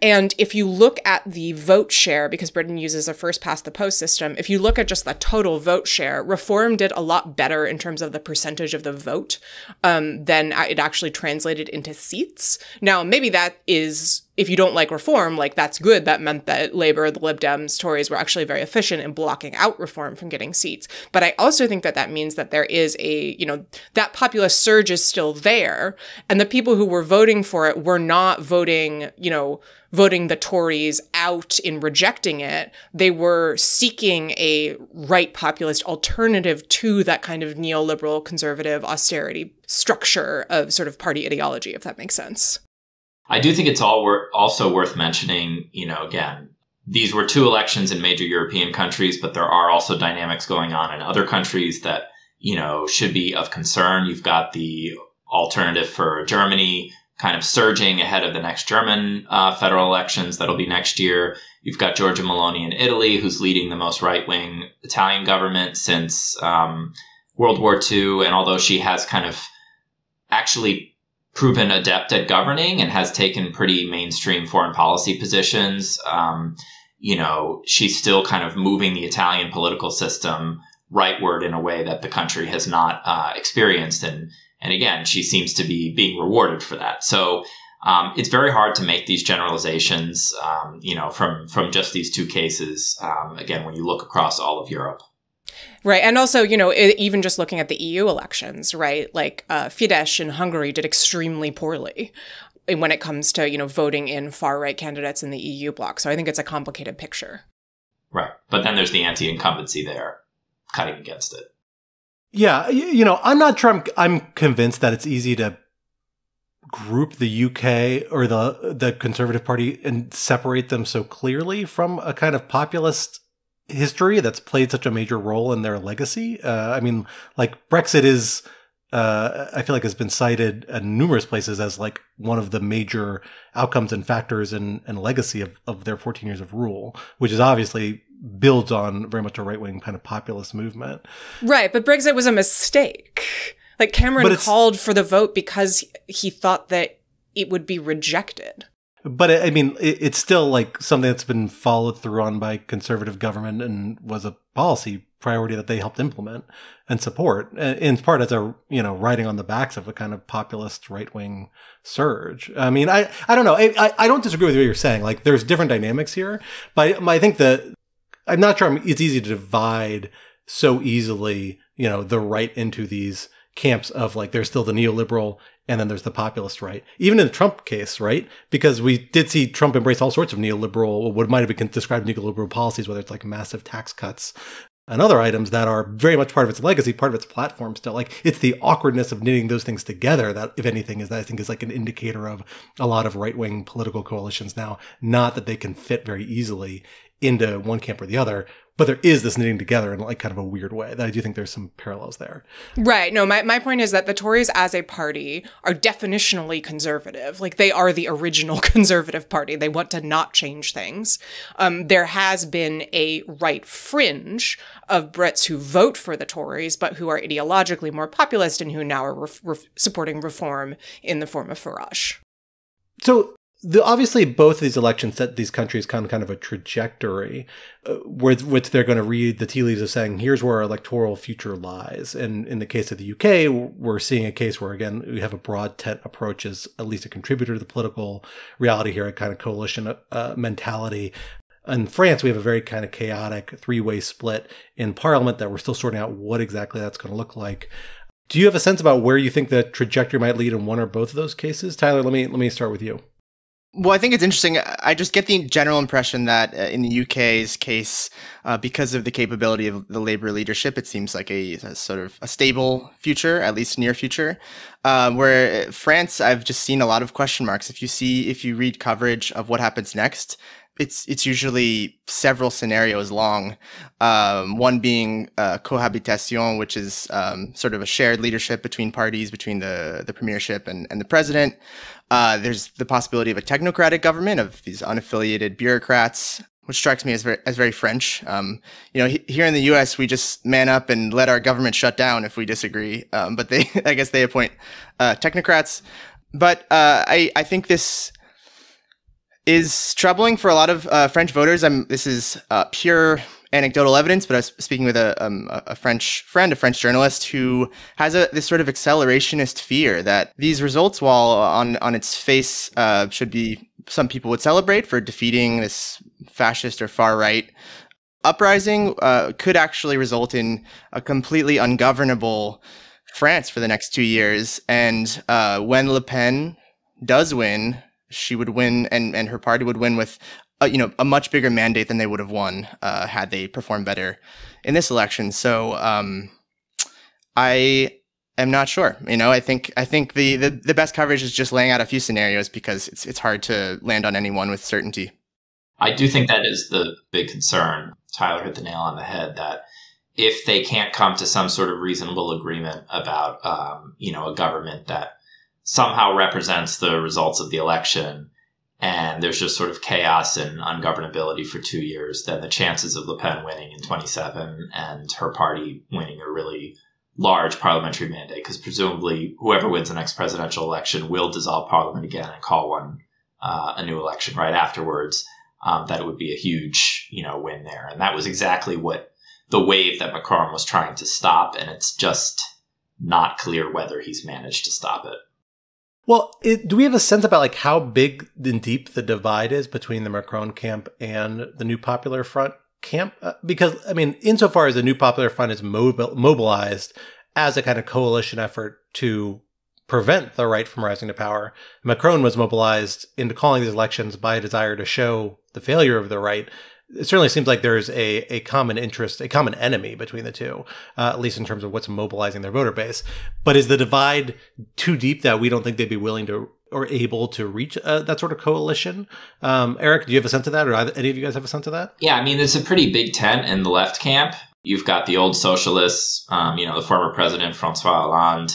[SPEAKER 3] And if you look at the vote share, because Britain uses a first past the post system, if you look at just the total vote share, Reform did a lot better in terms of the percentage of the vote um, than it actually translated into seats. Now, maybe that is if you don't like reform, like that's good. That meant that Labour, the Lib Dems, Tories were actually very efficient in blocking out reform from getting seats. But I also think that that means that there is a, you know, that populist surge is still there. And the people who were voting for it were not voting, you know, voting the Tories out in rejecting it. They were seeking a right populist alternative to that kind of neoliberal conservative austerity structure of sort of party ideology, if that makes sense.
[SPEAKER 4] I do think it's all wor- also worth mentioning, you know, again, these were two elections in major European countries, but there are also dynamics going on in other countries that, you know, should be of concern. You've got the alternative for Germany kind of surging ahead of the next German uh, federal elections that'll be next year. You've got Giorgia Meloni in Italy, who's leading the most right wing Italian government since um, World War II. And although she has kind of actually proven adept at governing and has taken pretty mainstream foreign policy positions. Um, you know, she's still kind of moving the Italian political system rightward in a way that the country has not uh, experienced. And and again, she seems to be being rewarded for that. So um, it's very hard to make these generalizations, um, you know, from from just these two cases. Um, again, when you look across all of Europe.
[SPEAKER 3] Right. And also, you know, it, even just looking at the EU elections, right? Like uh, Fidesz in Hungary did extremely poorly when it comes to, you know, voting in far right candidates in the EU bloc. So I think it's a complicated picture.
[SPEAKER 4] Right. But then there's the anti incumbency there cutting against it.
[SPEAKER 2] Yeah. You know, I'm not sure I'm, I'm convinced that it's easy to group the UK or the the Conservative Party and separate them so clearly from a kind of populist history that's played such a major role in their legacy. Uh, I mean, like Brexit is, uh, I feel like has been cited in numerous places as like one of the major outcomes and factors and, and legacy of, of their 14 years of rule, which is obviously builds on very much a right wing kind of populist movement.
[SPEAKER 3] Right. But Brexit was a mistake. Like Cameron called for the vote because he thought that it would be rejected.
[SPEAKER 2] But I mean, it's still like something that's been followed through on by conservative government and was a policy priority that they helped implement and support, in part as a you know riding on the backs of a kind of populist right wing surge. I mean, I I don't know. I I don't disagree with what you're saying. Like, there's different dynamics here, but I think that I'm not sure it's easy to divide so easily. You know, the right into these camps of like there's still the neoliberal and then there's the populist right. Even in the Trump case, right? Because we did see Trump embrace all sorts of neoliberal, what might have been described neoliberal policies, whether it's like massive tax cuts and other items that are very much part of its legacy, part of its platform still. Like it's the awkwardness of knitting those things together that, if anything, is that I think is like an indicator of a lot of right wing political coalitions now. Not that they can fit very easily into one camp or the other, but there is this knitting together in like kind of a weird way that I do think there's some parallels there.
[SPEAKER 3] Right. No, my, my point is that the Tories as a party are definitionally conservative. Like they are the original conservative party. They want to not change things. Um, there has been a right fringe of Brits who vote for the Tories, but who are ideologically more populist and who now are re- re- supporting reform in the form of Farage.
[SPEAKER 2] So the, obviously both of these elections set these countries kind of kind of a trajectory uh, with which they're going to read the tea leaves of saying here's where our electoral future lies and in the case of the UK we're seeing a case where again we have a broad tent approach as at least a contributor to the political reality here a kind of coalition uh, mentality in France, we have a very kind of chaotic three way split in parliament that we're still sorting out what exactly that's going to look like. Do you have a sense about where you think the trajectory might lead in one or both of those cases? Tyler, let me let me start with you.
[SPEAKER 1] Well, I think it's interesting. I just get the general impression that uh, in the UK's case, uh, because of the capability of the Labour leadership, it seems like a, a sort of a stable future, at least near future. Uh, where France, I've just seen a lot of question marks. If you see, if you read coverage of what happens next, it's it's usually several scenarios long. Um, one being uh, cohabitation, which is um, sort of a shared leadership between parties, between the the premiership and, and the president. Uh, there's the possibility of a technocratic government of these unaffiliated bureaucrats, which strikes me as very as very French. Um, you know, he, here in the U.S., we just man up and let our government shut down if we disagree. Um, but they, I guess, they appoint uh, technocrats. But uh, I I think this is troubling for a lot of uh, French voters. I'm, this is uh, pure anecdotal evidence, but I was speaking with a, um, a French friend, a French journalist, who has a, this sort of accelerationist fear that these results, while on on its face uh, should be some people would celebrate for defeating this fascist or far right uprising uh, could actually result in a completely ungovernable France for the next two years. And uh, when Le Pen does win, she would win, and, and her party would win with, a, you know, a much bigger mandate than they would have won uh, had they performed better in this election. So um, I am not sure. You know, I think I think the, the the best coverage is just laying out a few scenarios because it's it's hard to land on any one with certainty.
[SPEAKER 4] I do think that is the big concern. Tyler hit the nail on the head that if they can't come to some sort of reasonable agreement about, um, you know, a government that somehow represents the results of the election, and there's just sort of chaos and ungovernability for two years, then the chances of Le Pen winning in 27 and her party winning a really large parliamentary mandate, because presumably whoever wins the next presidential election will dissolve parliament again and call one uh, a new election right afterwards. Um, that it would be a huge, you know, win there, and that was exactly what the wave that Macron was trying to stop, and it's just not clear whether he's managed to stop it.
[SPEAKER 2] Well, it, do we have a sense about like how big and deep the divide is between the Macron camp and the New Popular Front camp? Uh, because I mean, insofar as the New Popular Front is mobil- mobilized as a kind of coalition effort to prevent the right from rising to power, Macron was mobilized into calling these elections by a desire to show the failure of the right it certainly seems like there's a, a common interest, a common enemy between the two, uh, at least in terms of what's mobilizing their voter base. But is the divide too deep that we don't think they'd be willing to or able to reach uh, that sort of coalition? Um, Eric, do you have a sense of that, or any of you guys have a sense of that?
[SPEAKER 4] Yeah, I mean, there's a pretty big tent in the left camp. You've got the old socialists, um, you know, the former president Francois Hollande,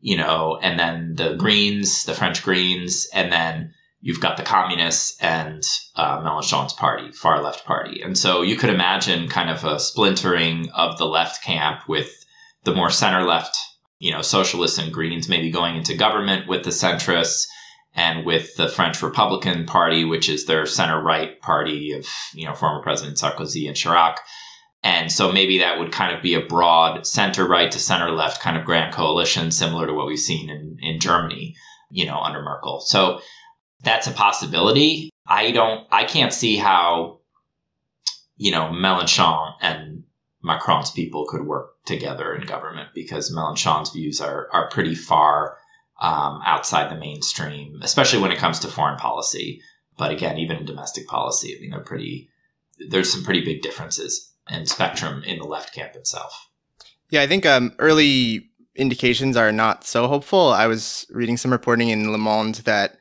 [SPEAKER 4] you know, and then the Greens, the French Greens, and then you've got the communists and uh, Mélenchon's party, far left party. And so you could imagine kind of a splintering of the left camp with the more center left, you know, socialists and greens maybe going into government with the centrists and with the French Republican Party, which is their center right party of, you know, former President Sarkozy and Chirac. And so maybe that would kind of be a broad center right to center left kind of grand coalition, similar to what we've seen in, in Germany, you know, under Merkel. So that's a possibility. I don't, I can't see how, you know, Mélenchon and Macron's people could work together in government because Mélenchon's views are, are pretty far um, outside the mainstream, especially when it comes to foreign policy. But again, even in domestic policy, I mean, they're pretty, there's some pretty big differences and spectrum in the left camp itself.
[SPEAKER 1] Yeah, I think um, early indications are not so hopeful. I was reading some reporting in Le Monde that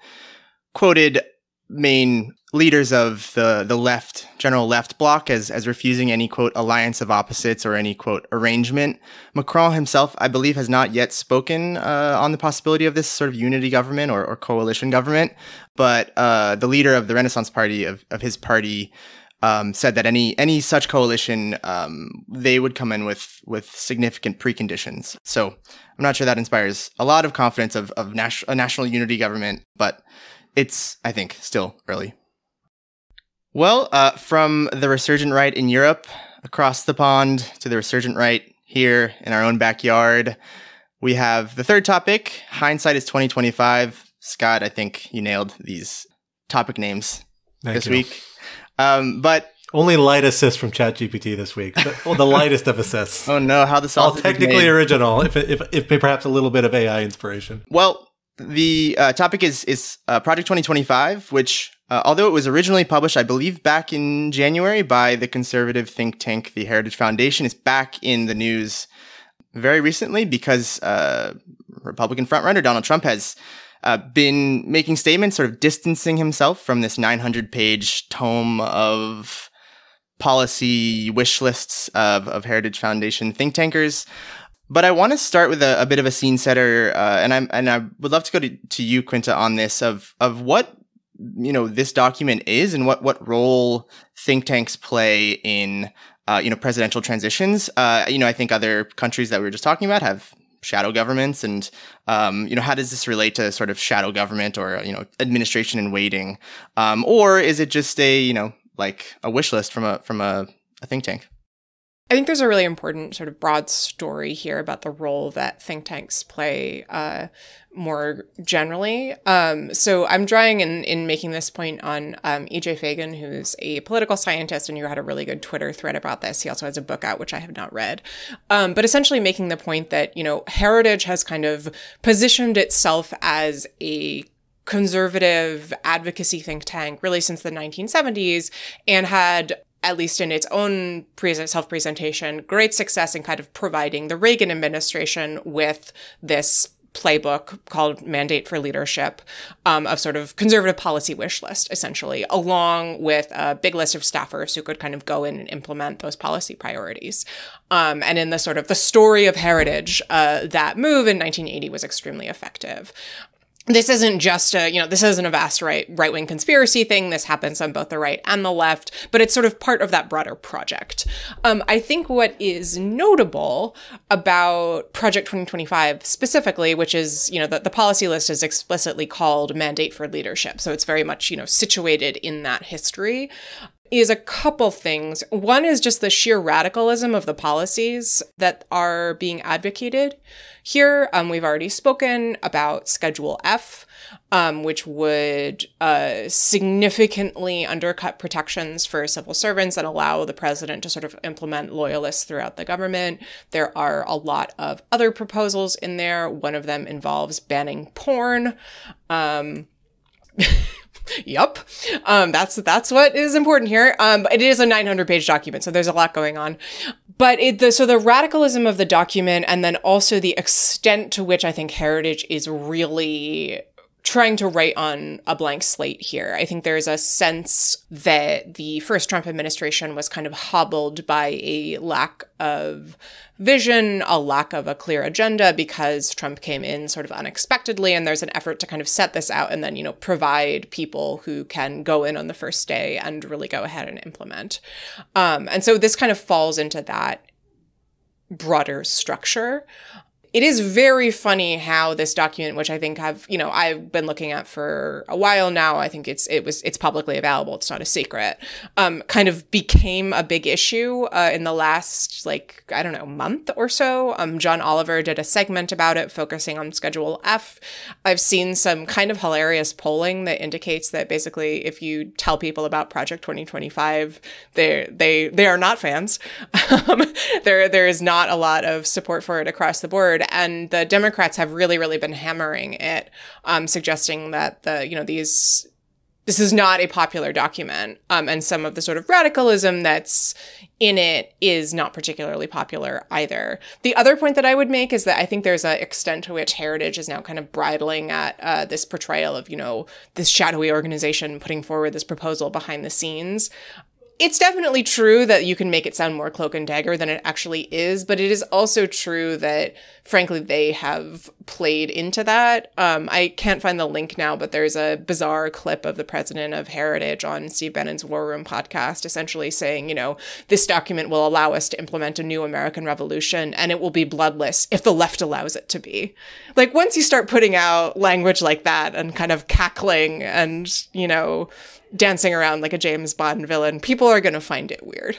[SPEAKER 1] quoted main leaders of the the left general left bloc as as refusing any quote alliance of opposites or any quote arrangement. Macron himself i believe has not yet spoken uh, on the possibility of this sort of unity government or, or coalition government. But uh, the leader of the renaissance party of, of his party um, said that any any such coalition um, they would come in with with significant preconditions. So i'm not sure that inspires a lot of confidence of, of nas- a national unity government but it's, I think, still early. Well, uh, from the resurgent right in Europe, across the pond, to the resurgent right here in our own backyard, we have the third topic. Hindsight is 2025. Scott, I think you nailed these topic names Thank this you. week. Um, but
[SPEAKER 2] only light assist from ChatGPT this week. well, the lightest of assists.
[SPEAKER 1] Oh no, how the all
[SPEAKER 2] technically original, if, if if perhaps a little bit of AI inspiration.
[SPEAKER 1] Well, the uh, topic is is uh, Project 2025, which, uh, although it was originally published, I believe, back in January by the conservative think tank, the Heritage Foundation, is back in the news very recently because uh, Republican frontrunner Donald Trump has uh, been making statements, sort of distancing himself from this 900 page tome of policy wish lists of, of Heritage Foundation think tankers. But I want to start with a, a, bit of a scene setter, uh, and I'm and I would love to go to, to you, Quinta, on this of of what you know this document is and what what role think tanks play in uh, you know presidential transitions. Uh, you know, I think other countries that we were just talking about have shadow governments, and um, you know, how does this relate to sort of shadow government or you know administration in waiting, um, or is it just a you know like a wish list from a from a, a think tank?
[SPEAKER 3] I think there's a really important sort of broad story here about the role that think tanks play uh, more generally. Um, so I'm drawing in, in making this point on um, EJ Fagan, who's a political scientist and who had a really good Twitter thread about this. He also has a book out, which I have not read. Um, but essentially making the point that, you know, Heritage has kind of positioned itself as a conservative advocacy think tank really since the 1970s and had at least in its own self presentation, great success in kind of providing the Reagan administration with this playbook called Mandate for Leadership um, of sort of conservative policy wish list, essentially, along with a big list of staffers who could kind of go in and implement those policy priorities. Um, and in the sort of the story of heritage, uh, that move in 1980 was extremely effective this isn't just a, you know, this isn't a vast right right wing conspiracy thing. This happens on both the right and the left, but it's sort of part of that broader project. Um, I think what is notable about Project 2025 specifically, which is, you know, the, the policy list is explicitly called Mandate for Leadership, so it's very much, you know, situated in that history is a couple things. One is just the sheer radicalism of the policies that are being advocated. Here, um, we've already spoken about Schedule F, um, which would uh, significantly undercut protections for civil servants and allow the president to sort of implement loyalists throughout the government. There are a lot of other proposals in there. One of them involves banning porn. Um, Yep. Um, that's that's what is important here. Um, it is a 900 page document, so there's a lot going on. But it, the, so the radicalism of the document, and then also the extent to which I think heritage is really trying to write on a blank slate here. I think there's a sense that the first Trump administration was kind of hobbled by a lack of vision, a lack of a clear agenda because Trump came in sort of unexpectedly and there's an effort to kind of set this out and then, you know, provide people who can go in on the first day and really go ahead and implement. Um, and so this kind of falls into that broader structure it is very funny how this document, which I think I've, you know, I've been looking at for a while now. I think it's it was it's publicly available. It's not a secret. Um, kind of became a big issue uh, in the last like I don't know month or so. Um, John Oliver did a segment about it, focusing on Schedule F. I've seen some kind of hilarious polling that indicates that basically, if you tell people about Project 2025, they they they are not fans. um, there there is not a lot of support for it across the board and the Democrats have really, really been hammering it, um, suggesting that the you know these this is not a popular document, um, and some of the sort of radicalism that's in it is not particularly popular either. The other point that I would make is that I think there's an extent to which Heritage is now kind of bridling at uh, this portrayal of, you know, this shadowy organization putting forward this proposal behind the scenes it's definitely true that you can make it sound more cloak and dagger than it actually is, but it is also true that, frankly, they have played into that. Um, I can't find the link now, but there's a bizarre clip of the president of Heritage on Steve Bannon's War Room podcast, essentially saying, you know, this document will allow us to implement a new American revolution and it will be bloodless if the left allows it to be. Like, once you start putting out language like that and kind of cackling and, you know, dancing around like a James Bond villain, people are going to find it weird.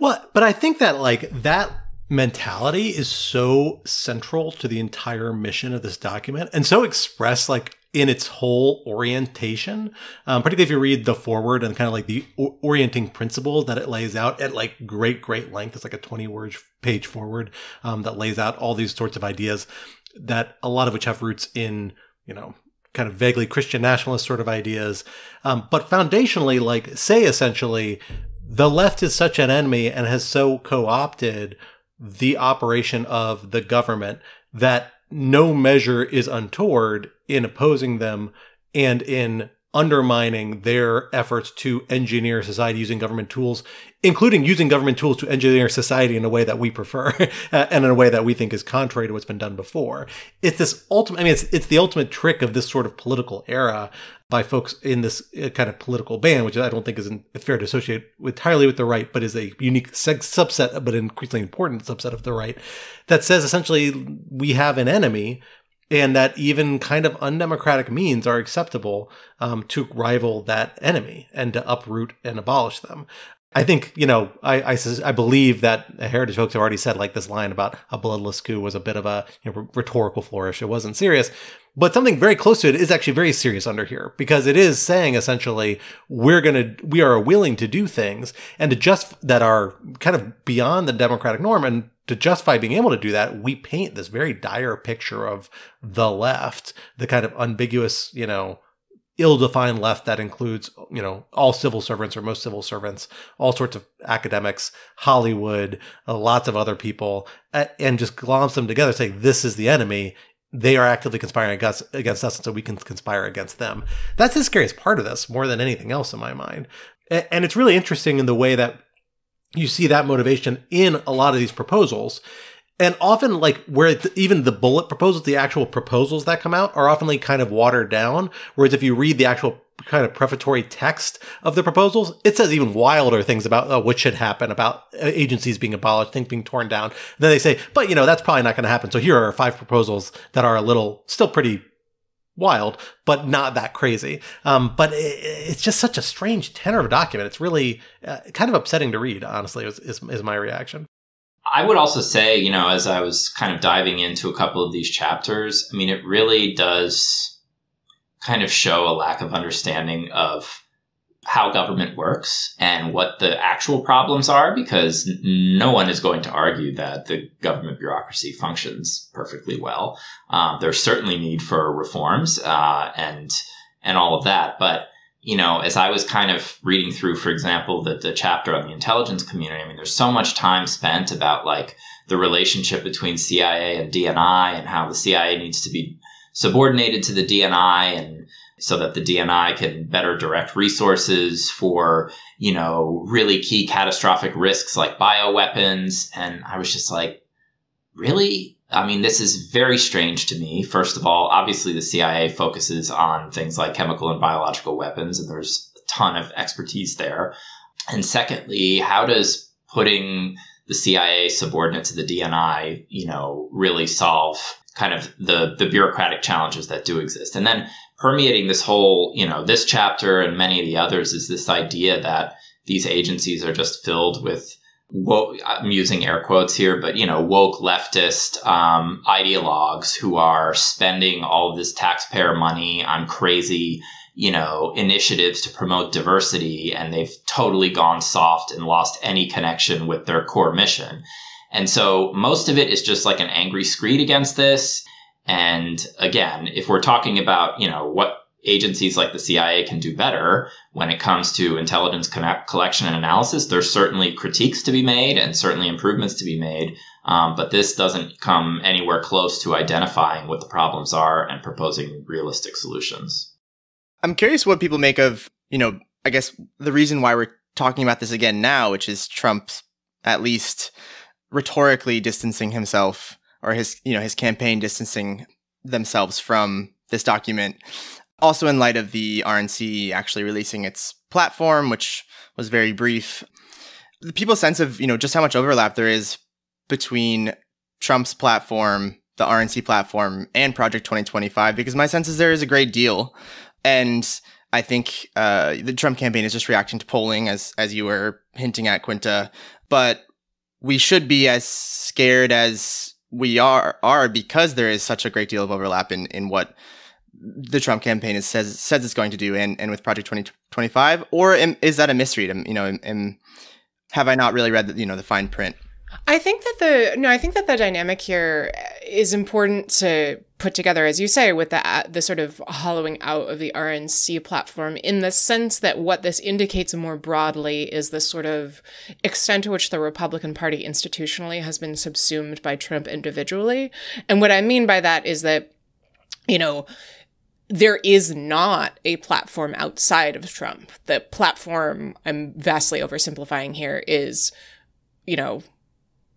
[SPEAKER 2] Well, but I think that like that mentality is so central to the entire mission of this document and so expressed like in its whole orientation, um, particularly if you read the forward and kind of like the orienting principles that it lays out at like great, great length. It's like a 20 word page forward um, that lays out all these sorts of ideas that a lot of which have roots in, you know, kind of vaguely Christian nationalist sort of ideas. Um, but foundationally, like say essentially, the left is such an enemy and has so co-opted the operation of the government that no measure is untoward in opposing them and in undermining their efforts to engineer society using government tools, including using government tools to engineer society in a way that we prefer and in a way that we think is contrary to what's been done before. It's this ultimate, I mean, it's, it's the ultimate trick of this sort of political era by folks in this uh, kind of political band, which I don't think is fair to associate entirely with the right, but is a unique subset, but increasingly important subset of the right that says essentially we have an enemy and that even kind of undemocratic means are acceptable um, to rival that enemy and to uproot and abolish them. I think, you know, I, I, I, believe that heritage folks have already said like this line about a bloodless coup was a bit of a you know, rhetorical flourish. It wasn't serious. But something very close to it is actually very serious under here because it is saying essentially we're going to, we are willing to do things and to just that are kind of beyond the democratic norm. And to justify being able to do that, we paint this very dire picture of the left, the kind of ambiguous, you know, ill-defined left that includes, you know, all civil servants or most civil servants, all sorts of academics, Hollywood, uh, lots of other people, and just glomps them together, say this is the enemy. They are actively conspiring against, against us, and so we can conspire against them. That's the scariest part of this, more than anything else in my mind. And, it's really interesting in the way that you see that motivation in a lot of these proposals and often like where even the bullet proposals the actual proposals that come out are often like kind of watered down whereas if you read the actual kind of prefatory text of the proposals it says even wilder things about uh, what should happen about uh, agencies being abolished things being torn down then they say but you know that's probably not going to happen so here are five proposals that are a little still pretty wild, but not that crazy. Um, but it, it's just such a strange tenor of a document. It's really uh, kind of upsetting to read, honestly, is, is, is my reaction.
[SPEAKER 4] I would also say, you know, as I was kind of diving into a couple of these chapters, I mean, it really does kind of show a lack of understanding of how government works and what the actual problems are because no one is going to argue that the government bureaucracy functions perfectly well. Um, there's certainly need for reforms uh, and and all of that, but you know, as I was kind of reading through, for example, the, the chapter on the intelligence community, I mean, there's so much time spent about like the relationship between CIA and DNI and how the CIA needs to be subordinated to the DNI and so that the DNI can better direct resources for, you know, really key catastrophic risks like bioweapons. And I was just like, really? I mean, this is very strange to me. First of all, obviously the CIA focuses on things like chemical and biological weapons, and there's a ton of expertise there. And secondly, how does putting the CIA subordinate to the DNI, you know, really solve kind of the, the bureaucratic challenges that do exist? And then permeating this whole, you know, this chapter and many of the others is this idea that these agencies are just filled with woke, I'm using air quotes here, but you know, woke leftist um, ideologues who are spending all of this taxpayer money on crazy, you know, initiatives to promote diversity, and they've totally gone soft and lost any connection with their core mission. And so most of it is just like an angry screed against this. And again, if we're talking about, you know, what agencies like the CIA can do better when it comes to intelligence collection and analysis. There's certainly critiques to be made and certainly improvements to be made. Um, but this doesn't come anywhere close to identifying what the problems are and proposing realistic solutions.
[SPEAKER 1] I'm curious what people make of, you know, I guess the reason why we're talking about this again now, which is Trump's at least rhetorically distancing himself or his, you know, his campaign distancing themselves from this document also, in light of the RNC actually releasing its platform, which was very brief, the people's sense of you know just how much overlap there is between Trump's platform, the RNC platform, and Project 2025, because my sense is there is a great deal, and I think uh, the Trump campaign is just reacting to polling, as as you were hinting at, Quinta. But we should be as scared as we are are because there is such a great deal of overlap in in what the Trump campaign is, says says it's going to do, and, and with Project Twenty Twenty Five, or am, is that a misread? You know, am, have I not really read the, you know the fine print?
[SPEAKER 3] I think that the no, I think that the dynamic here is important to put together, as you say, with the uh, the sort of hollowing out of the RNC platform, in the sense that what this indicates more broadly is the sort of extent to which the Republican Party institutionally has been subsumed by Trump individually, and what I mean by that is that, you know there is not a platform outside of Trump. The platform, I'm vastly oversimplifying here, is, you know,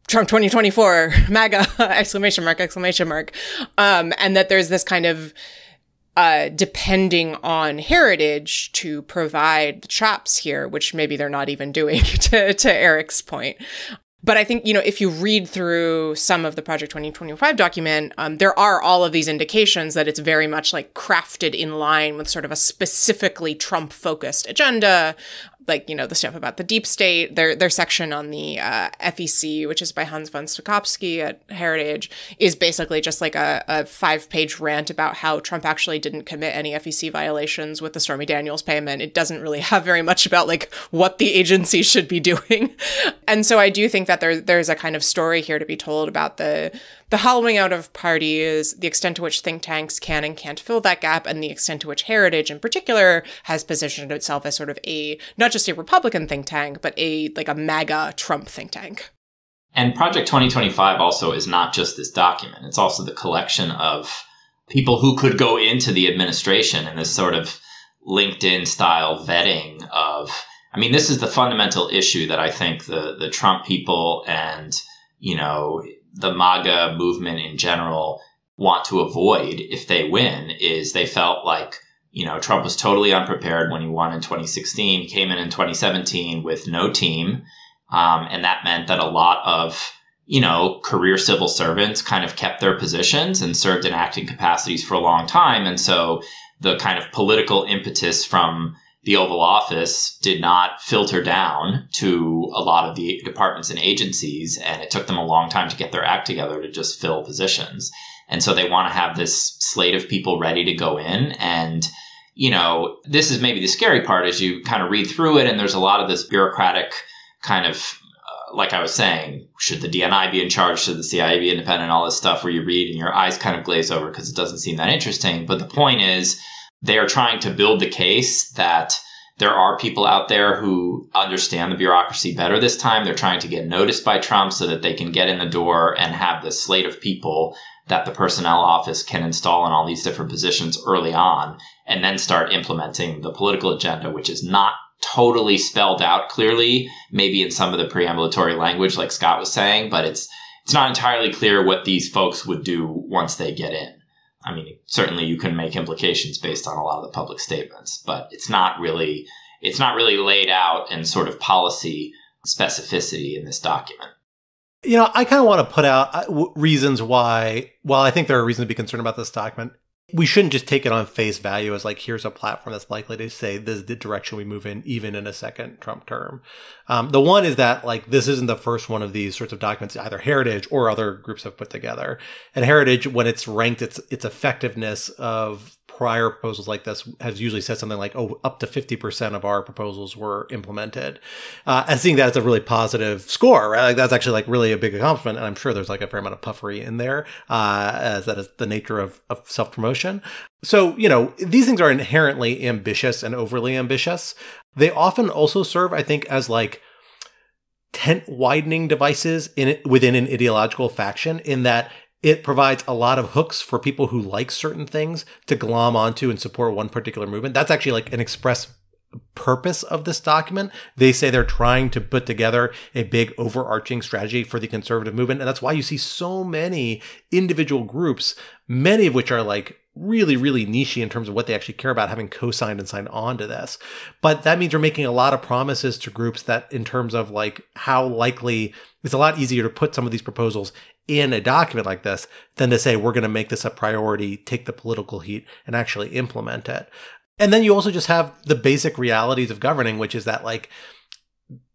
[SPEAKER 3] Trump 2024, MAGA, exclamation mark, exclamation mark. Um, and that there's this kind of, uh, depending on heritage to provide the chops here, which maybe they're not even doing to, to Eric's point. But I think, you know, if you read through some of the Project 2025 document, um, there are all of these indications that it's very much like crafted in line with sort of a specifically Trump focused agenda like you know the stuff about the deep state their their section on the uh, fec which is by hans von Spakovsky at heritage is basically just like a, a five page rant about how trump actually didn't commit any fec violations with the stormy daniels payment. It doesn't really have very much about like what the agency should be doing. And so i do think that there there's a kind of story here to be told about the the hollowing out of parties, the extent to which think tanks can and can't fill that gap, and the extent to which Heritage in particular has positioned itself as sort of a not just a Republican think tank, but a like a MAGA Trump think tank.
[SPEAKER 4] And Project 2025 also is not just this document, it's also the collection of people who could go into the administration in this sort of LinkedIn style vetting of I mean, this is the fundamental issue that I think the the Trump people and you know the MAGA movement in general want to avoid if they win is they felt like you know Trump was totally unprepared when he won in 2016, came in in 2017 with no team, um, and that meant that a lot of you know career civil servants kind of kept their positions and served in acting capacities for a long time, and so the kind of political impetus from the Oval Office did not filter down to a lot of the departments and agencies, and it took them a long time to get their act together to just fill positions. And so they want to have this slate of people ready to go in. And, you know, this is maybe the scary part as you kind of read through it, and there's a lot of this bureaucratic kind of uh, like I was saying, should the DNI be in charge? Should the CIA be independent? All this stuff where you read and your eyes kind of glaze over because it doesn't seem that interesting. But the point is, they are trying to build the case that there are people out there who understand the bureaucracy better this time. They're trying to get noticed by Trump so that they can get in the door and have the slate of people that the personnel office can install in all these different positions early on and then start implementing the political agenda, which is not totally spelled out clearly, maybe in some of the preambulatory language, like Scott was saying, but it's, it's not entirely clear what these folks would do once they get in. I mean, certainly you can make implications based on a lot of the public statements, but it's not really it's not really laid out in sort of policy specificity in this document.
[SPEAKER 2] You know, I kind of want to put out uh, reasons why. Well, I think there are reasons to be concerned about this document we shouldn't just take it on face value as like here's a platform that's likely to say this is the direction we move in even in a second trump term. Um, the one is that like this isn't the first one of these sorts of documents either heritage or other groups have put together. And heritage when it's ranked its its effectiveness of prior proposals like this has usually said something like, oh, up to 50% of our proposals were implemented. Uh, and seeing that as a really positive score, right? Like that's actually like really a big accomplishment. And I'm sure there's like a fair amount of puffery in there, uh, as that is the nature of, of self promotion. So, you know, these things are inherently ambitious and overly ambitious. They often also serve, I think, as like, tent widening devices in within an ideological faction in that it provides a lot of hooks for people who like certain things to glom onto and support one particular movement. That's actually like an express purpose of this document. They say they're trying to put together a big overarching strategy for the conservative movement. And that's why you see so many individual groups, many of which are like really, really niche in terms of what they actually care about having co-signed and signed on to this. But that means you're making a lot of promises to groups that in terms of like how likely it's a lot easier to put some of these proposals in a document like this than to say we're going to make this a priority, take the political heat and actually implement it. And then you also just have the basic realities of governing, which is that like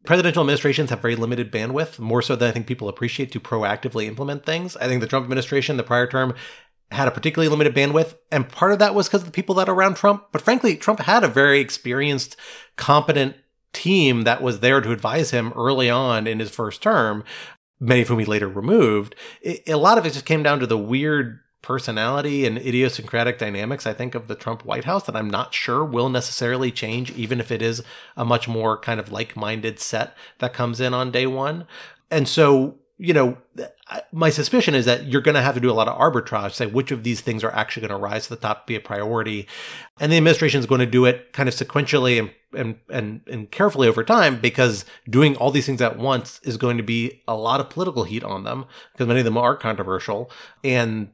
[SPEAKER 2] presidential administrations have very limited bandwidth, more so than I think people appreciate to proactively implement things. I think the Trump administration, the prior term, had a particularly limited bandwidth. And part of that was because of the people that are around Trump. But frankly, Trump had a very experienced, competent team that was there to advise him early on in his first term many of whom he later removed. It, a lot of it just came down to the weird personality and idiosyncratic dynamics, I think, of the Trump White House that I'm not sure will necessarily change, even if it is a much more kind of like minded set that comes in on day one. And so you know, my suspicion is that you're going to have to do a lot of arbitrage, say which of these things are actually going to rise to the top, be a priority. And the administration is going to do it kind of sequentially and, and, and, and carefully over time because doing all these things at once is going to be a lot of political heat on them because many of them are controversial. And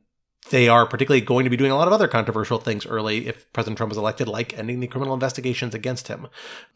[SPEAKER 2] they are particularly going to be doing a lot of other controversial things early if President Trump is elected, like ending the criminal investigations against him.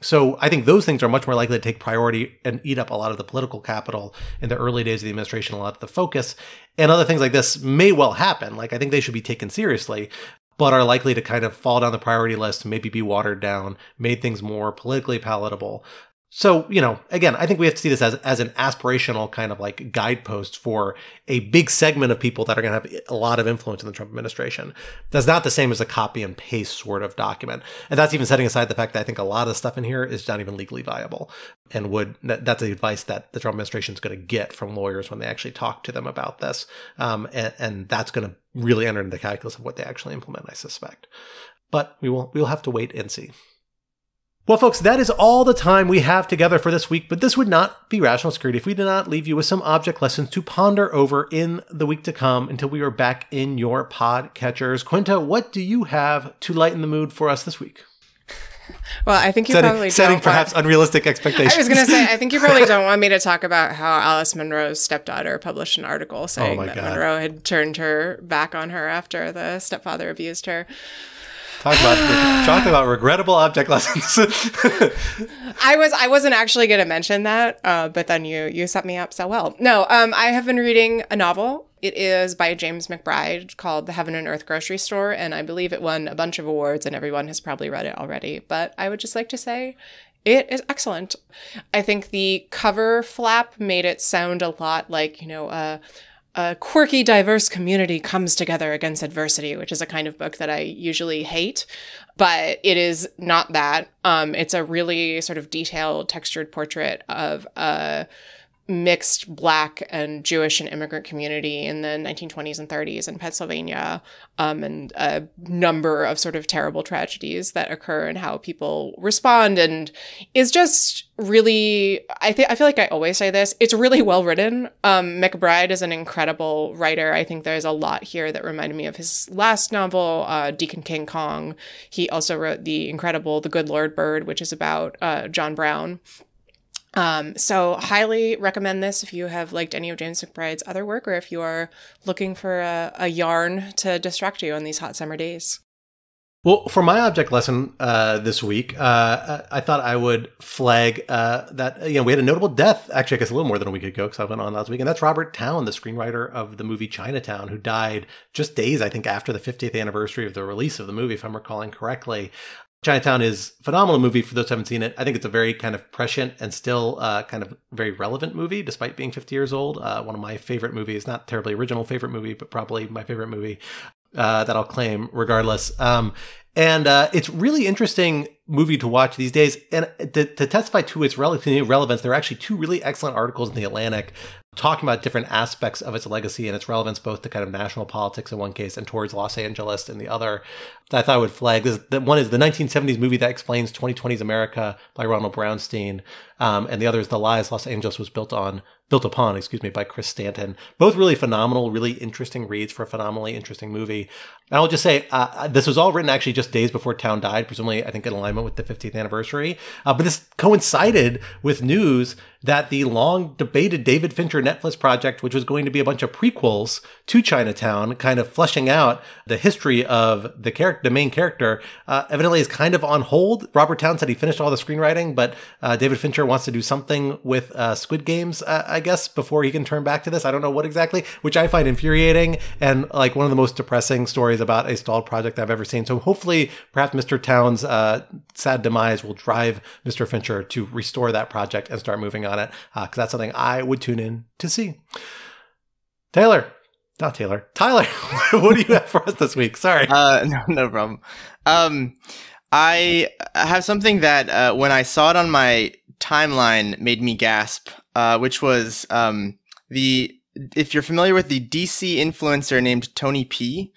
[SPEAKER 2] So I think those things are much more likely to take priority and eat up a lot of the political capital in the early days of the administration, a lot of the focus. And other things like this may well happen. Like I think they should be taken seriously, but are likely to kind of fall down the priority list, maybe be watered down, made things more politically palatable. So, you know, again, I think we have to see this as, as an aspirational kind of like guidepost for a big segment of people that are going to have a lot of influence in the Trump administration. That's not the same as a copy and paste sort of document. And that's even setting aside the fact that I think a lot of stuff in here is not even legally viable and would, that's the advice that the Trump administration is going to get from lawyers when they actually talk to them about this. Um, and, and that's going to really enter into the calculus of what they actually implement, I suspect. But we will, we'll have to wait and see. Well, folks, that is all the time we have together for this week, but this would not be rational security if we did not leave you with some object lessons to ponder over in the week to come until we are back in your pod catchers. Quinta, what do you have to lighten the mood for us this week?
[SPEAKER 3] Well, I think you
[SPEAKER 2] setting,
[SPEAKER 3] probably
[SPEAKER 2] setting
[SPEAKER 3] don't
[SPEAKER 2] perhaps
[SPEAKER 3] want,
[SPEAKER 2] unrealistic expectations.
[SPEAKER 3] I was going to say, I think you probably don't want me to talk about how Alice Munro's stepdaughter published an article saying
[SPEAKER 2] Oh
[SPEAKER 3] that
[SPEAKER 2] God.
[SPEAKER 3] Munro had turned her back on her after the stepfather abused her.
[SPEAKER 2] Talk about talk about regrettable object lessons.
[SPEAKER 3] I was I wasn't actually going to mention that, uh, but then you you set me up so well. No, um, I have been reading a novel. It is by James McBride called The Heaven and Earth Grocery Store, and I believe it won a bunch of awards, and everyone has probably read it already. But I would just like to say. It is excellent. I think the cover flap made it sound a lot like, you know, uh, a quirky, diverse community comes together against adversity, which is a kind of book that I usually hate. But it is not that. Um, it's a really sort of detailed, textured portrait of a mixed black and Jewish and immigrant community in the 1920s and 30s in Pennsylvania, um, and a number of sort of terrible tragedies that occur and how people respond, and is just really. I think I feel like I always say this. It's really well written. Um, McBride is an incredible writer. I think there's a lot here that reminded me of his last novel, uh, Deacon King Kong. He also wrote the incredible The Good Lord Bird, which is about uh, John Brown. Um, so highly recommend this if you have liked any of James McBride's other work or if you are looking for a, a yarn to distract you on these hot summer days.
[SPEAKER 2] Well, for my object lesson uh, this week, uh, I thought I would flag uh, that you know we had a notable death. Actually, I guess a little more than a week ago because I went on last week, and that's Robert Towne, the screenwriter of the movie Chinatown, who died just days, I think, after the 50th anniversary of the release of the movie, if I'm recalling correctly. Chinatown is a phenomenal movie for those who haven't seen it. I think it's a very kind of prescient and still uh, kind of very relevant movie, despite being 50 years old. Uh, one of my favorite movies, not terribly original favorite movie, but probably my favorite movie uh, that I'll claim regardless. Um, and uh, it's really interesting movie to watch these days. And to, to testify to its relative relevance, there are actually two really excellent articles in the Atlantic talking about different aspects of its legacy and its relevance, both to kind of national politics in one case and towards Los Angeles in the other. I thought I would flag. This, the one is the 1970s movie that explains 2020's America by Ronald Brownstein, um, and the other is The Lies Los Angeles was built on, built upon, excuse me, by Chris Stanton. Both really phenomenal, really interesting reads for a phenomenally interesting movie. And I'll just say, uh, this was all written actually just days before Towne died, presumably I think in alignment with the 50th anniversary. Uh, but this coincided with news that the long debated David Fincher Netflix project, which was going to be a bunch of prequels to Chinatown, kind of fleshing out the history of the character, the main character, uh, evidently is kind of on hold. Robert Towne said he finished all the screenwriting, but uh, David Fincher wants to do something with uh, Squid Games, uh, I guess, before he can turn back to this. I don't know what exactly, which I find infuriating and like one of the most depressing stories about a stalled project I've ever seen. So hopefully, perhaps Mr. Towne's uh, sad demise will drive Mr. Fincher to restore that project and start moving on it, because that's something I would tune in to see. Taylor, not Taylor, Tyler, what do you have for us this week? Sorry.
[SPEAKER 1] Uh, no, no problem. Um, I have something that uh, when I saw it on my timeline made me gasp, uh, which was um, the if you're familiar with the DC influencer named Tony P.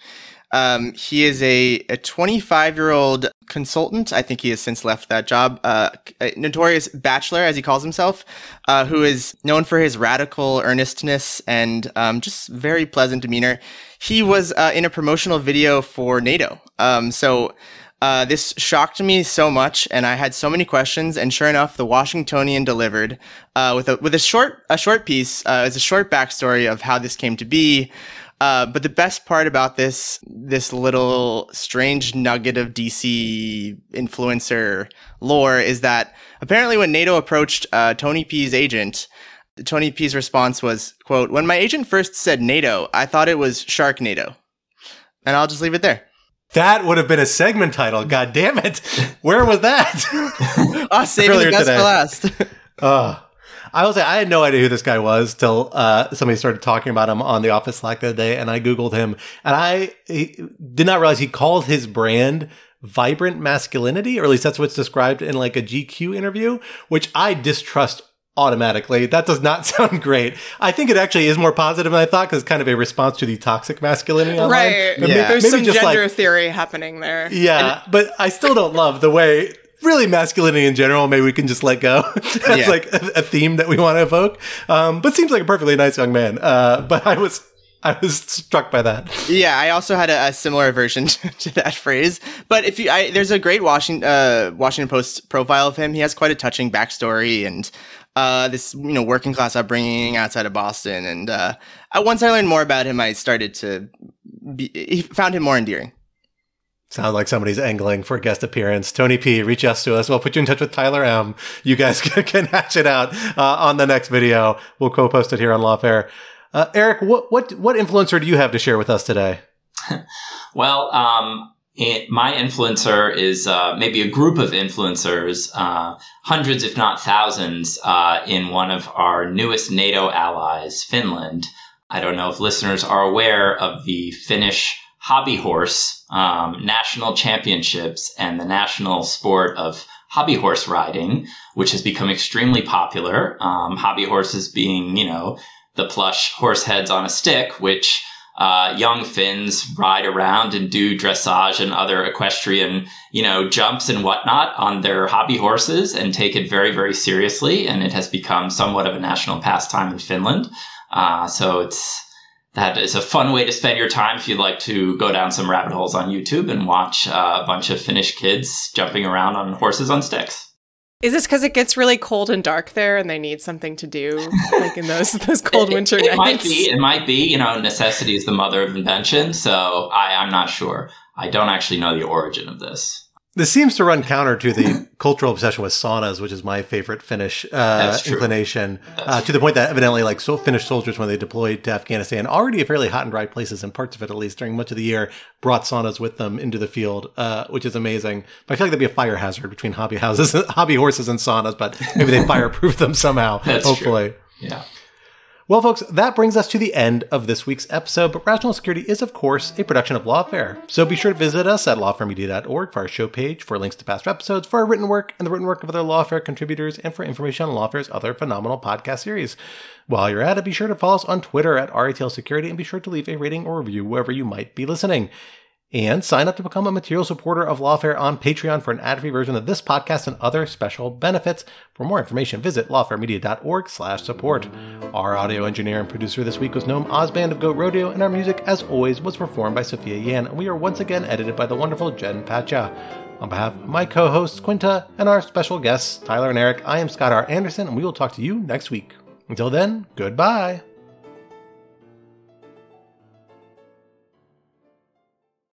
[SPEAKER 1] Um, he is a, a 25 year old consultant. I think he has since left that job. Uh, a notorious bachelor, as he calls himself, uh, who is known for his radical earnestness and um, just very pleasant demeanor. He was uh, in a promotional video for NATO. Um, so uh, this shocked me so much, and I had so many questions. And sure enough, the Washingtonian delivered uh, with a with a short a short piece. Uh, it's a short backstory of how this came to be. Uh, but the best part about this this little strange nugget of DC influencer lore is that apparently when NATO approached uh, Tony P's agent, Tony P's response was, "quote When my agent first said NATO, I thought it was Shark NATO," and I'll just leave it there.
[SPEAKER 2] That would have been a segment title. God damn it! Where was that?
[SPEAKER 1] oh, saving the best today. for last.
[SPEAKER 2] uh, I will say I had no idea who this guy was till uh, somebody started talking about him on the Office Slack the other day, and I googled him, and I did not realize he called his brand vibrant masculinity, or at least that's what's described in like a GQ interview, which I distrust automatically. That does not sound great. I think it actually is more positive than I thought because it's kind of a response to the toxic masculinity. Online.
[SPEAKER 3] Right. Yeah. Maybe, There's maybe some gender like, theory happening there.
[SPEAKER 2] Yeah. And, but I still don't love the way really masculinity in general. Maybe we can just let go. That's yeah. like a, a, theme that we want to evoke. Um, but seems like a perfectly nice young man. Uh, but I was I was struck by that.
[SPEAKER 1] Yeah, I also had a, a similar version to that phrase. But if you, I, there's a great Washington uh, Washington Post profile of him. He has quite a touching backstory and uh, this you know working class upbringing outside of Boston. And uh, once I learned more about him, I started to be, he found him more endearing.
[SPEAKER 2] Sounds like somebody's angling for a guest appearance. Tony P, reach out to us. We'll put you in touch with Tyler M. You guys can, hatch it out uh, on the next video. We'll co-post it here on Lawfare. Uh, Eric, what what what influencer do you have to share with us today?
[SPEAKER 4] well, um, it, my influencer is uh, maybe a group of influencers, uh, hundreds, if not thousands, uh, in one of our newest NATO allies, Finland. I don't know if listeners are aware of the Finnish hobby horse um, national championships and the national sport of hobby horse riding, which has become extremely popular. Um, hobby horses being, you know, the plush horse heads on a stick, which uh, young Finns ride around and do dressage and other equestrian, you know, jumps and whatnot on their hobby horses and take it very, very seriously. And it has become somewhat of a national pastime in Finland. Uh, so it's that is a fun way to spend your time if you'd like to go down some rabbit holes on YouTube and watch uh, a bunch of Finnish kids jumping around on horses on sticks.
[SPEAKER 3] Is this because it gets really cold and dark there, and they need something to do, like in those those cold winter
[SPEAKER 4] it,
[SPEAKER 3] it,
[SPEAKER 4] it might be. It might be. You know, necessity is the mother of invention. So I, I'm not sure. I don't actually know the origin of this.
[SPEAKER 2] This seems to run counter to the cultural obsession with saunas, which is my favorite Finnish uh, inclination, uh, to the point that evidently, like, so Finnish soldiers when they deployed to Afghanistan, already a fairly hot and dry places, and parts of it at least during much of the year, brought saunas with them into the field, uh, which is amazing. But I feel like that'd be a fire hazard between hobby houses, hobby horses, and saunas. But maybe they fireproof them somehow. hopefully,
[SPEAKER 4] true. yeah.
[SPEAKER 2] Well, folks, that brings us to the end of this week's episode, but Rational Security is, of course, a production of Lawfare. So be sure to visit us at lawfaremedia.org for our show page, for links to past episodes, for our written work and the written work of other Lawfare contributors, and for information on Lawfare's other phenomenal podcast series. While you're at it, be sure to follow us on Twitter at RATL Security and be sure to leave a rating or review wherever you might be listening and sign up to become a material supporter of Lawfare on Patreon for an ad-free version of this podcast and other special benefits. For more information, visit lawfaremedia.org slash support. Our audio engineer and producer this week was Noam Osband of Goat Rodeo, and our music, as always, was performed by Sophia Yan, and we are once again edited by the wonderful Jen Patja. On behalf of my co-hosts Quinta and our special guests Tyler and Eric, I am Scott R. Anderson, and we will talk to you next week. Until then, goodbye.